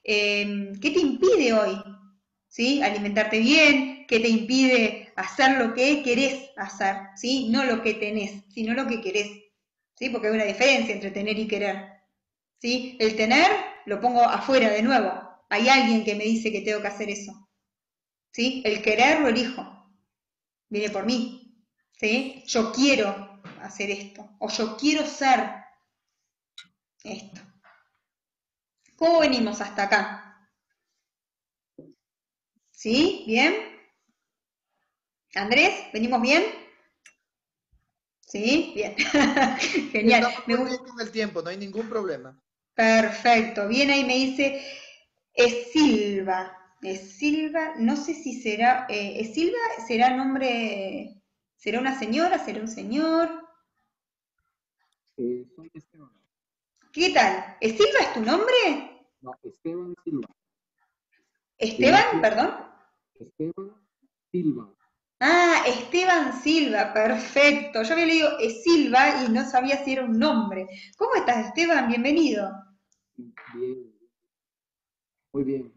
Em, ¿Qué te impide hoy? ¿Sí? Alimentarte bien, ¿qué te impide hacer lo que querés hacer? ¿Sí? No lo que tenés, sino lo que querés. ¿Sí? Porque hay una diferencia entre tener y querer. ¿Sí? El tener lo pongo afuera de nuevo. Hay alguien que me dice que tengo que hacer eso. ¿Sí? El querer lo elijo. Viene por mí. ¿Sí? Yo quiero hacer esto. O yo quiero ser esto. ¿Cómo venimos hasta acá? ¿Sí? ¿Bien? Andrés, ¿venimos bien? ¿Sí? Bien. *laughs* Genial. Me gusta con el tiempo, no hay ningún problema. Perfecto. Bien, ahí me dice, es Silva. Es Silva, no sé si será, eh, ¿es Silva? ¿Será nombre, será una señora? ¿Será un señor? Eh, soy Esteban. ¿Qué tal? ¿Silva es tu nombre? No, Esteban Silva. ¿Esteban, perdón? Esteban Silva. Ah, Esteban Silva, perfecto. Yo había leído Silva y no sabía si era un nombre. ¿Cómo estás, Esteban? Bienvenido. Bien. Muy bien.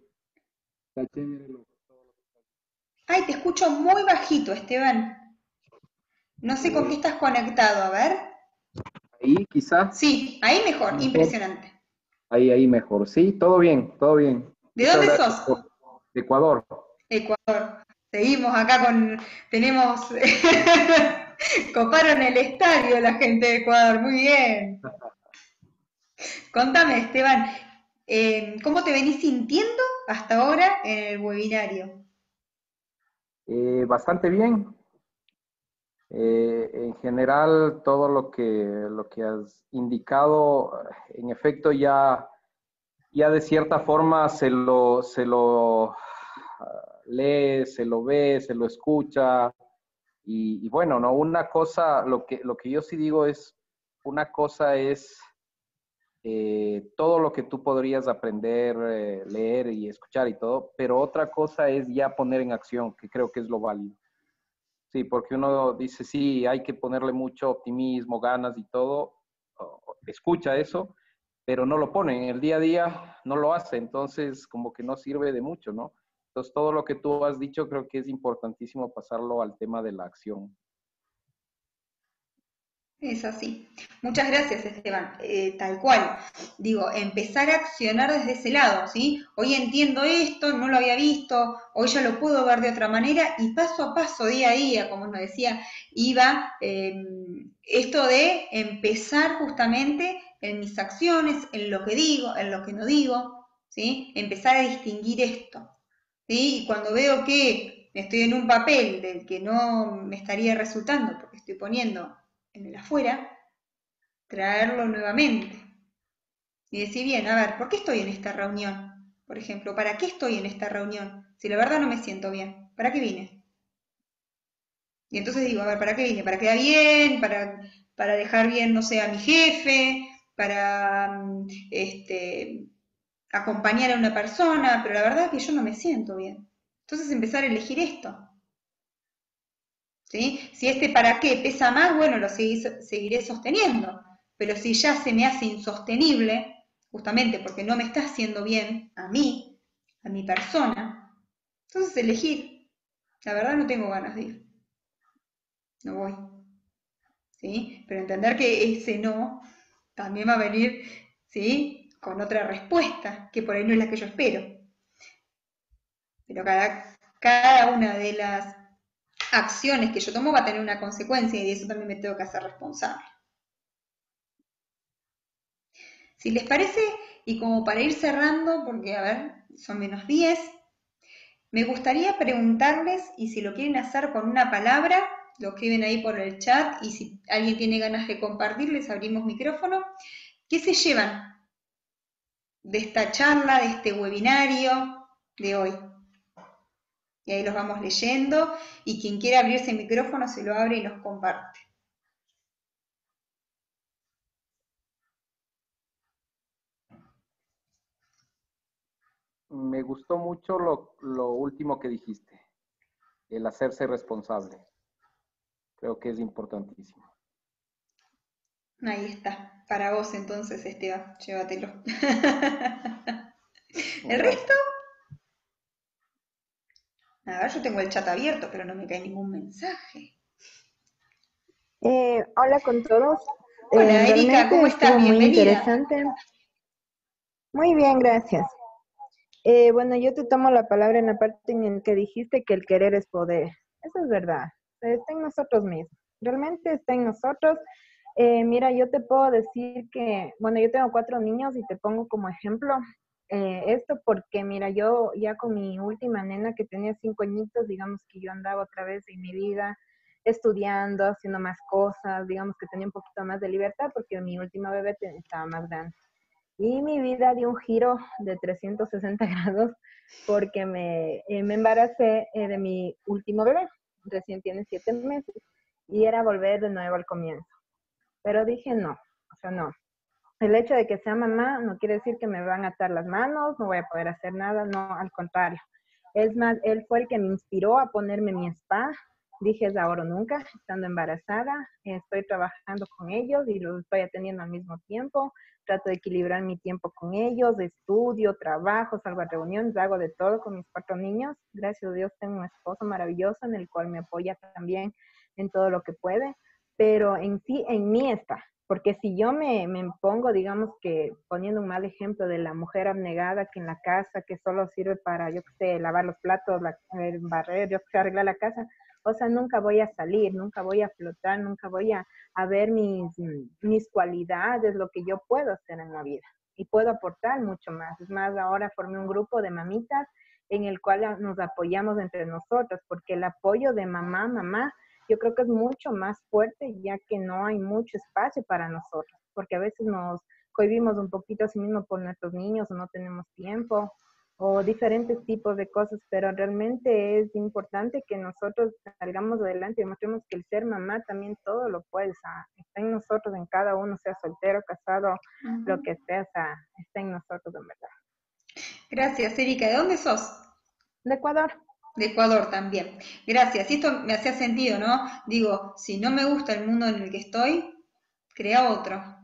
Está chévere lo, Ay, te escucho muy bajito, Esteban. No sé con qué estás conectado, a ver ahí quizás. Sí, ahí mejor, impresionante. Ahí, ahí mejor. Sí, todo bien, todo bien. ¿De dónde sos? Ecuador. Ecuador. Seguimos acá con, tenemos, *laughs* coparon el estadio la gente de Ecuador, muy bien. Contame, Esteban, eh, ¿cómo te venís sintiendo hasta ahora en el webinario? Eh, bastante bien, eh, en general, todo lo que, lo que has indicado, en efecto, ya, ya de cierta forma se lo, se lo lee, se lo ve, se lo escucha. Y, bueno, no, una cosa, lo que, lo que yo sí digo es, una cosa es eh, todo lo que tú podrías aprender, eh, leer y escuchar y todo, pero otra cosa es ya poner en acción, que creo que es lo válido. Sí, porque uno dice, sí, hay que ponerle mucho optimismo, ganas y todo, escucha eso, pero no lo pone en el día a día, no lo hace, entonces como que no sirve de mucho, ¿no? Entonces todo lo que tú has dicho creo que es importantísimo pasarlo al tema de la acción. Es así. Muchas gracias, Esteban. Eh, tal cual. Digo, empezar a accionar desde ese lado, ¿sí? Hoy entiendo esto, no lo había visto, hoy ya lo puedo ver de otra manera y paso a paso, día a día, como nos decía, iba em, esto de empezar justamente en mis acciones, en lo que digo, en lo que no digo, ¿sí? Empezar a distinguir esto, ¿sí? Y cuando veo que estoy en un papel del que no me estaría resultando porque estoy poniendo en el afuera, traerlo nuevamente. Y decir, bien, a ver, ¿por qué estoy en esta reunión? Por ejemplo, ¿para qué estoy en esta reunión? Si la verdad no me siento bien, ¿para qué vine? Y entonces digo, a ver, ¿para qué vine? ¿Para quedar bien? ¿Para, para dejar bien, no sé, a mi jefe? ¿Para mm, este, acompañar a una persona? Pero la verdad es que yo no me siento bien. Entonces empezar a elegir esto. Si este para qué pesa más, bueno, lo seguiré sosteniendo, pero si ya se me hace insostenible, justamente porque no me está haciendo bien a mí, a mi persona, entonces elegir. La verdad no tengo ganas de ir. No voy. ¿Sí? Pero entender que ese no también va a venir, ¿sí? Con otra respuesta, que por ahí no es la que yo espero. Pero cada, cada una de las acciones que yo tomo va a tener una consecuencia y de eso también me tengo que hacer responsable. Si les parece, y como para ir cerrando, porque a ver, son menos 10, me gustaría preguntarles, y si lo quieren hacer con una palabra, lo escriben ahí por el chat, y si alguien tiene ganas de compartir, les abrimos micrófono, ¿qué se llevan de esta charla, de este webinario de hoy? Y ahí los vamos leyendo y quien quiera abrirse el micrófono se lo abre y nos comparte. Me gustó mucho lo, último que dijiste, el hacerse responsable. Creo que es importantísimo. Ahí está, para vos entonces, Esteban, llévatelo. *laughs* ¿El resto? A ver, yo tengo el chat abierto, pero no me cae ningún mensaje. Eh, hola con todos. Hola eh, Erika, ¿cómo estás? Bienvenida. Muy interesante. Muy bien, gracias. Eh, bueno, yo te tomo la palabra en la parte en la que dijiste que el querer es poder. Eso es verdad. Está en nosotros mismos. Realmente está en nosotros. mira, yo te puedo decir que, bueno, yo tengo cuatro niños y te pongo como ejemplo. Eh, esto porque, mira, yo ya con mi última nena que tenía cinco añitos, digamos que yo andaba otra vez en mi vida estudiando, haciendo más cosas, digamos que tenía un poquito más de libertad porque mi última bebé estaba más grande. Y mi vida dio un giro de 360 *laughs* grados porque me, eh, me embaracé eh, de mi último bebé, recién tiene siete meses, y era volver de nuevo al comienzo. Pero dije no, o sea, no, el hecho de que sea mamá no quiere decir que me van a atar las manos, no voy a poder hacer nada, no, al contrario. Es más, él fue el que me inspiró a ponerme mi spa. Dije, es ahora o nunca, estando embarazada, estoy trabajando con ellos y los estoy atendiendo al mismo tiempo. Trato de equilibrar mi tiempo con ellos, estudio, trabajo, salgo a reuniones, hago de todo con mis cuatro niños. Gracias a Dios tengo un esposo maravilloso en el cual me apoya también en todo lo que puede, pero en sí, en mí está porque si yo me, me, pongo, digamos que poniendo un mal ejemplo de la mujer abnegada que en la casa, que solo sirve para, yo qué sé, lavar los platos, la, barrer, yo qué sé, arreglar la casa, o sea, nunca voy a salir, nunca voy a flotar, nunca voy a, a ver mis, mis cualidades, lo que yo puedo hacer en la vida. Y puedo aportar mucho más. Es más, ahora formé un grupo de mamitas en el cual nos apoyamos entre nosotros, porque el apoyo de mamá, mamá, yo creo que es mucho más fuerte ya que no hay mucho espacio para nosotros, porque a veces nos cohibimos un poquito a sí mismo por nuestros niños o no tenemos tiempo o diferentes tipos de cosas, pero realmente es importante que nosotros salgamos adelante y mostremos que el ser mamá también todo lo puede, está en nosotros, en cada uno, sea soltero, casado, lo que sea, está en nosotros en verdad. Gracias, Erika. ¿De dónde sos? De Ecuador. De Ecuador también. Gracias. Y esto me hacía sentido, ¿no? Digo, si no me gusta el mundo en el que estoy, crea otro.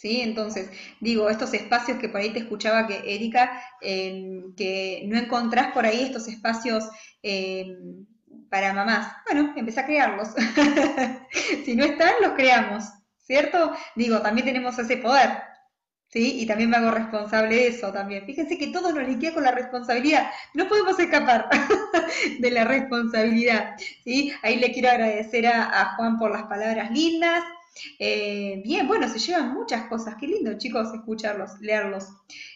¿sí? Entonces, digo, estos espacios que por ahí te escuchaba que Erika, que no encontrás por ahí estos espacios em, para mamás. Bueno, empecé a crearlos. *laughs* si no están, los creamos, ¿cierto? Digo, también tenemos ese poder, ¿sí? Y también me hago responsable de eso también. Fíjense que todo nos liquea con la responsabilidad. No podemos escapar *laughs* de la responsabilidad, ¿sí? Ahí le quiero agradecer a Juan por las palabras lindas. Eh, bien, bueno, se llevan muchas cosas. Qué lindo, chicos, escucharlos, leerlos.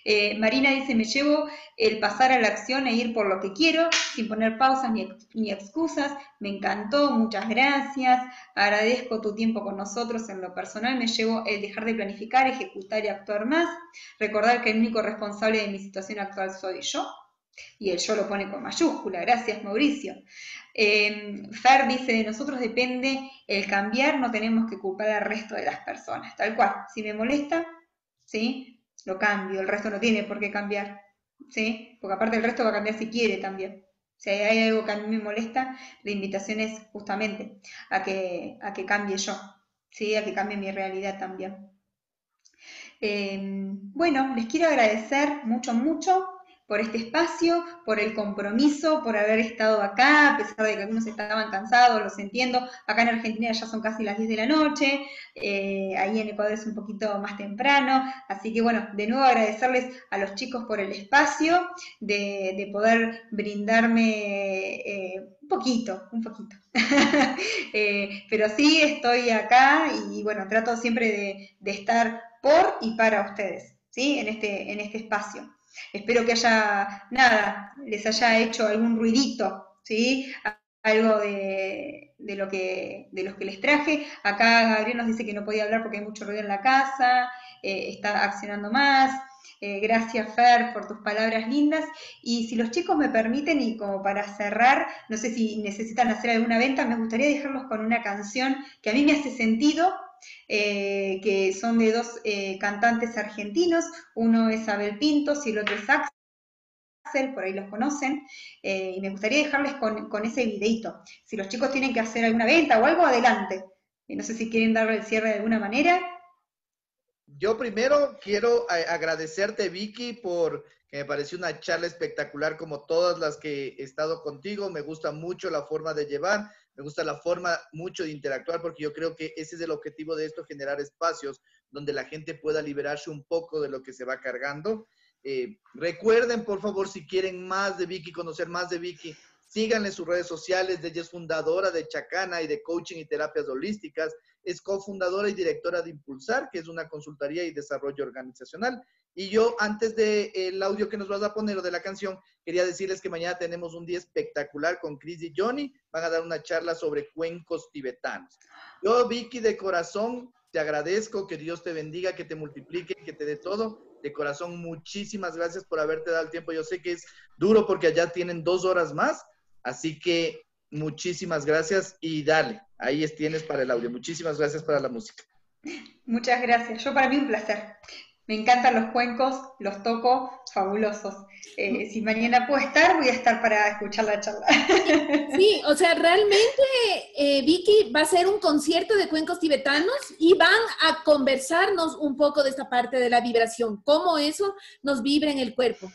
Eh, Marina dice, me llevo el pasar a la acción e ir por lo que quiero, sin poner pausas ni, ni excusas. Me encantó, muchas gracias. Agradezco tu tiempo con nosotros. En lo personal me llevo el dejar de planificar, ejecutar y actuar más. Recordar que el único responsable de mi situación actual soy yo. Y el yo lo pone con mayúscula. Gracias, Mauricio. Eh, Fer dice, de nosotros depende el cambiar, no tenemos que culpar al resto de las personas. Tal cual, si me molesta, ¿sí? Lo cambio, el resto no tiene por qué cambiar, ¿sí? Porque aparte el resto va a cambiar si quiere también. Si hay algo que a mí me molesta, la invitación es justamente a que, a que cambie yo, ¿sí? A que cambie mi realidad también. Eh, bueno, les quiero agradecer mucho, mucho por este espacio, por el compromiso, por haber estado acá, a pesar de que algunos estaban cansados, los entiendo. Acá en Argentina ya son casi las 10 de la noche, eh, ahí en Ecuador es un poquito más temprano, así que bueno, de nuevo agradecerles a los chicos por el espacio, de, poder brindarme eh, un poquito, un poquito. *laughs* Eh, pero sí estoy acá y bueno, trato siempre de, de estar por y para ustedes, ¿sí? En este, en este espacio. Espero que haya, nada, les haya hecho algún ruidito, ¿sí? Algo de, lo que, de los que les traje. Acá Gabriel nos dice que no podía hablar porque hay mucho ruido en la casa, eh, está accionando más. Eh, gracias, Fer, por tus palabras lindas. Y si los chicos me permiten, y como para cerrar, no sé si necesitan hacer alguna venta, me gustaría dejarlos con una canción que a mí me hace sentido eh, que son de dos eh, cantantes argentinos, uno es Abel Pintos y el otro es Axel, por ahí los conocen, eh, y me gustaría dejarles con, ese videito. Si los chicos tienen que hacer alguna venta o algo, adelante. no sé si quieren darle el cierre de alguna manera. Yo primero quiero agradecerte, Vicky, por que me pareció una charla espectacular como todas las que he estado contigo. Me gusta mucho la forma de llevar. Me gusta la forma mucho de interactuar porque yo creo que ese es el objetivo de esto, generar espacios donde la gente pueda liberarse un poco de lo que se va cargando. Eh, recuerden, por favor, si quieren más de Vicky, conocer más de Vicky, síganle sus redes sociales. Ella es fundadora de Chacana y de Coaching y Terapias Holísticas. Es cofundadora y directora de Impulsar, que es una consultoría y desarrollo organizacional. Y yo, antes del el audio que nos vas a poner o de la canción, quería decirles que mañana tenemos un día espectacular con Chris y Johnny. Van a dar una charla sobre cuencos tibetanos. Yo, Vicky, de corazón, te agradezco, que Dios te bendiga, que te multiplique, que te dé todo. De corazón, muchísimas gracias por haberte dado el tiempo. Yo sé que es duro porque allá tienen dos horas más, así que muchísimas gracias y dale, ahí tienes para el audio. Muchísimas gracias para la música. Muchas gracias. Yo para mí un placer. Me encantan los cuencos, los toco, fabulosos. Eh, si mañana puedo estar, voy a estar para escuchar la charla. Sí, o sea, realmente eh, Vicky va a ser un concierto de cuencos tibetanos y van a conversarnos un poco de esta parte de la vibración, cómo eso nos vibra en el cuerpo.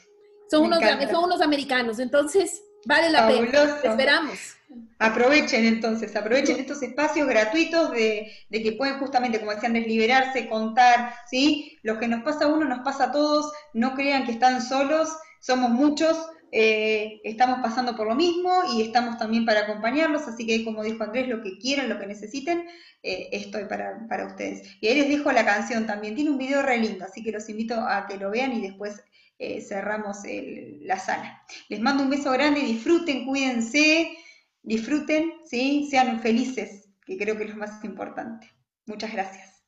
Son, unos, son unos americanos, entonces vale la pena. Te esperamos. Aprovechen entonces, aprovechen estos espacios gratuitos de, que pueden justamente, como decían, desliberarse, contar, ¿sí? Lo que nos pasa a uno nos pasa a todos, no crean que están solos, somos muchos, eh, estamos pasando por lo mismo y estamos también para acompañarlos, así que como dijo Andrés, lo que quieran, lo que necesiten, eh, estoy para, ustedes. Y ahí les dejo la canción también, tiene un video re lindo, así que los invito a que lo vean y después eh, cerramos la sala. Les mando un beso grande, disfruten, cuídense Disfruten, ¿sí? sean felices, que creo que es lo más importante. Muchas gracias.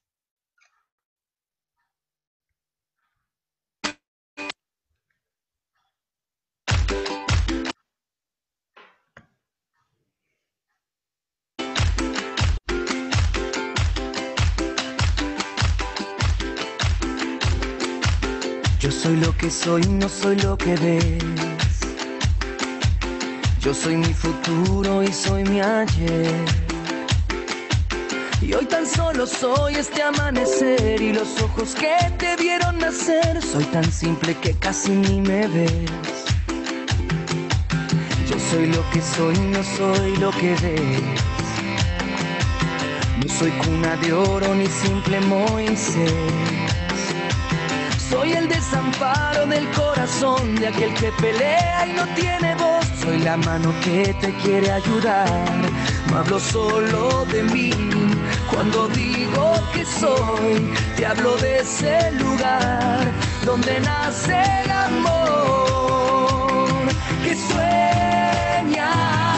Yo soy lo que soy, no soy lo que ves. Yo soy mi futuro y soy mi ayer. Y hoy tan solo soy este amanecer y los ojos que te vieron nacer. Soy tan simple que casi ni me ves. Yo soy lo que soy, no soy lo que ves. No soy cuna de oro ni simple Moisés. Soy el desamparo del corazón de aquel que pelea y no tiene voz. Soy la mano que te quiere ayudar. No hablo solo de mí. Cuando digo que soy, te hablo de ese lugar donde nace el amor que sueña.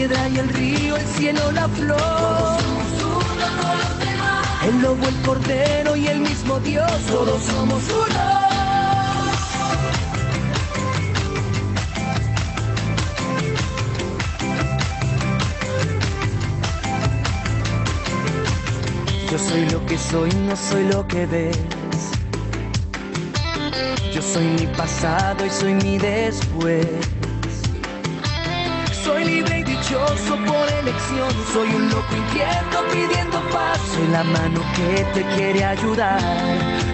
Piedra y el río, el cielo, la flor. Todos somos uno con los demás. El lobo, el cordero y el mismo Dios. Todos somos uno. Yo soy lo que soy, no soy lo que ves. Yo soy mi pasado y soy mi después. Soy libre y dichoso por elección. Soy un loco inquieto pidiendo paz. Soy la mano que te quiere ayudar.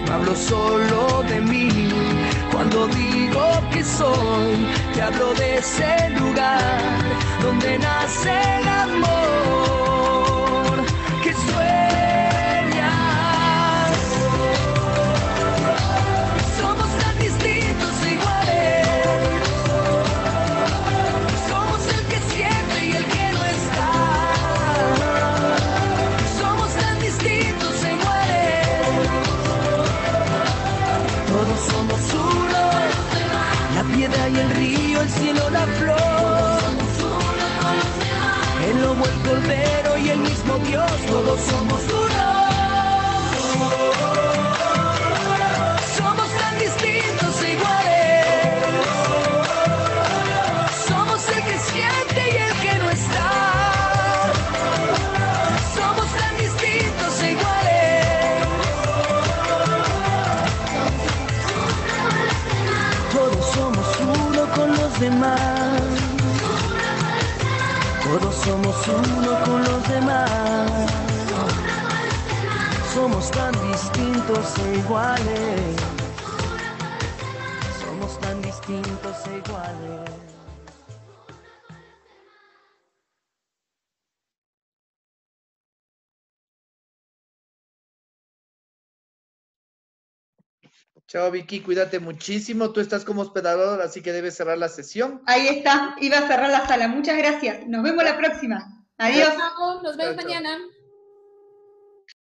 No hablo solo de mí. Cuando digo que soy, te hablo de ese lugar donde nace el amor cordero y el mismo Dios. Todos somos uno. Somos uno con los demás. Somos tan distintos e iguales. Somos tan distintos e iguales. Chao, Vicky, cuídate muchísimo. Tú estás como hospedador, así que debes cerrar la sesión. Ahí está, iba a cerrar la sala. Muchas gracias. Nos vemos la próxima. Adiós. Nos vemos Chao, chao. mañana.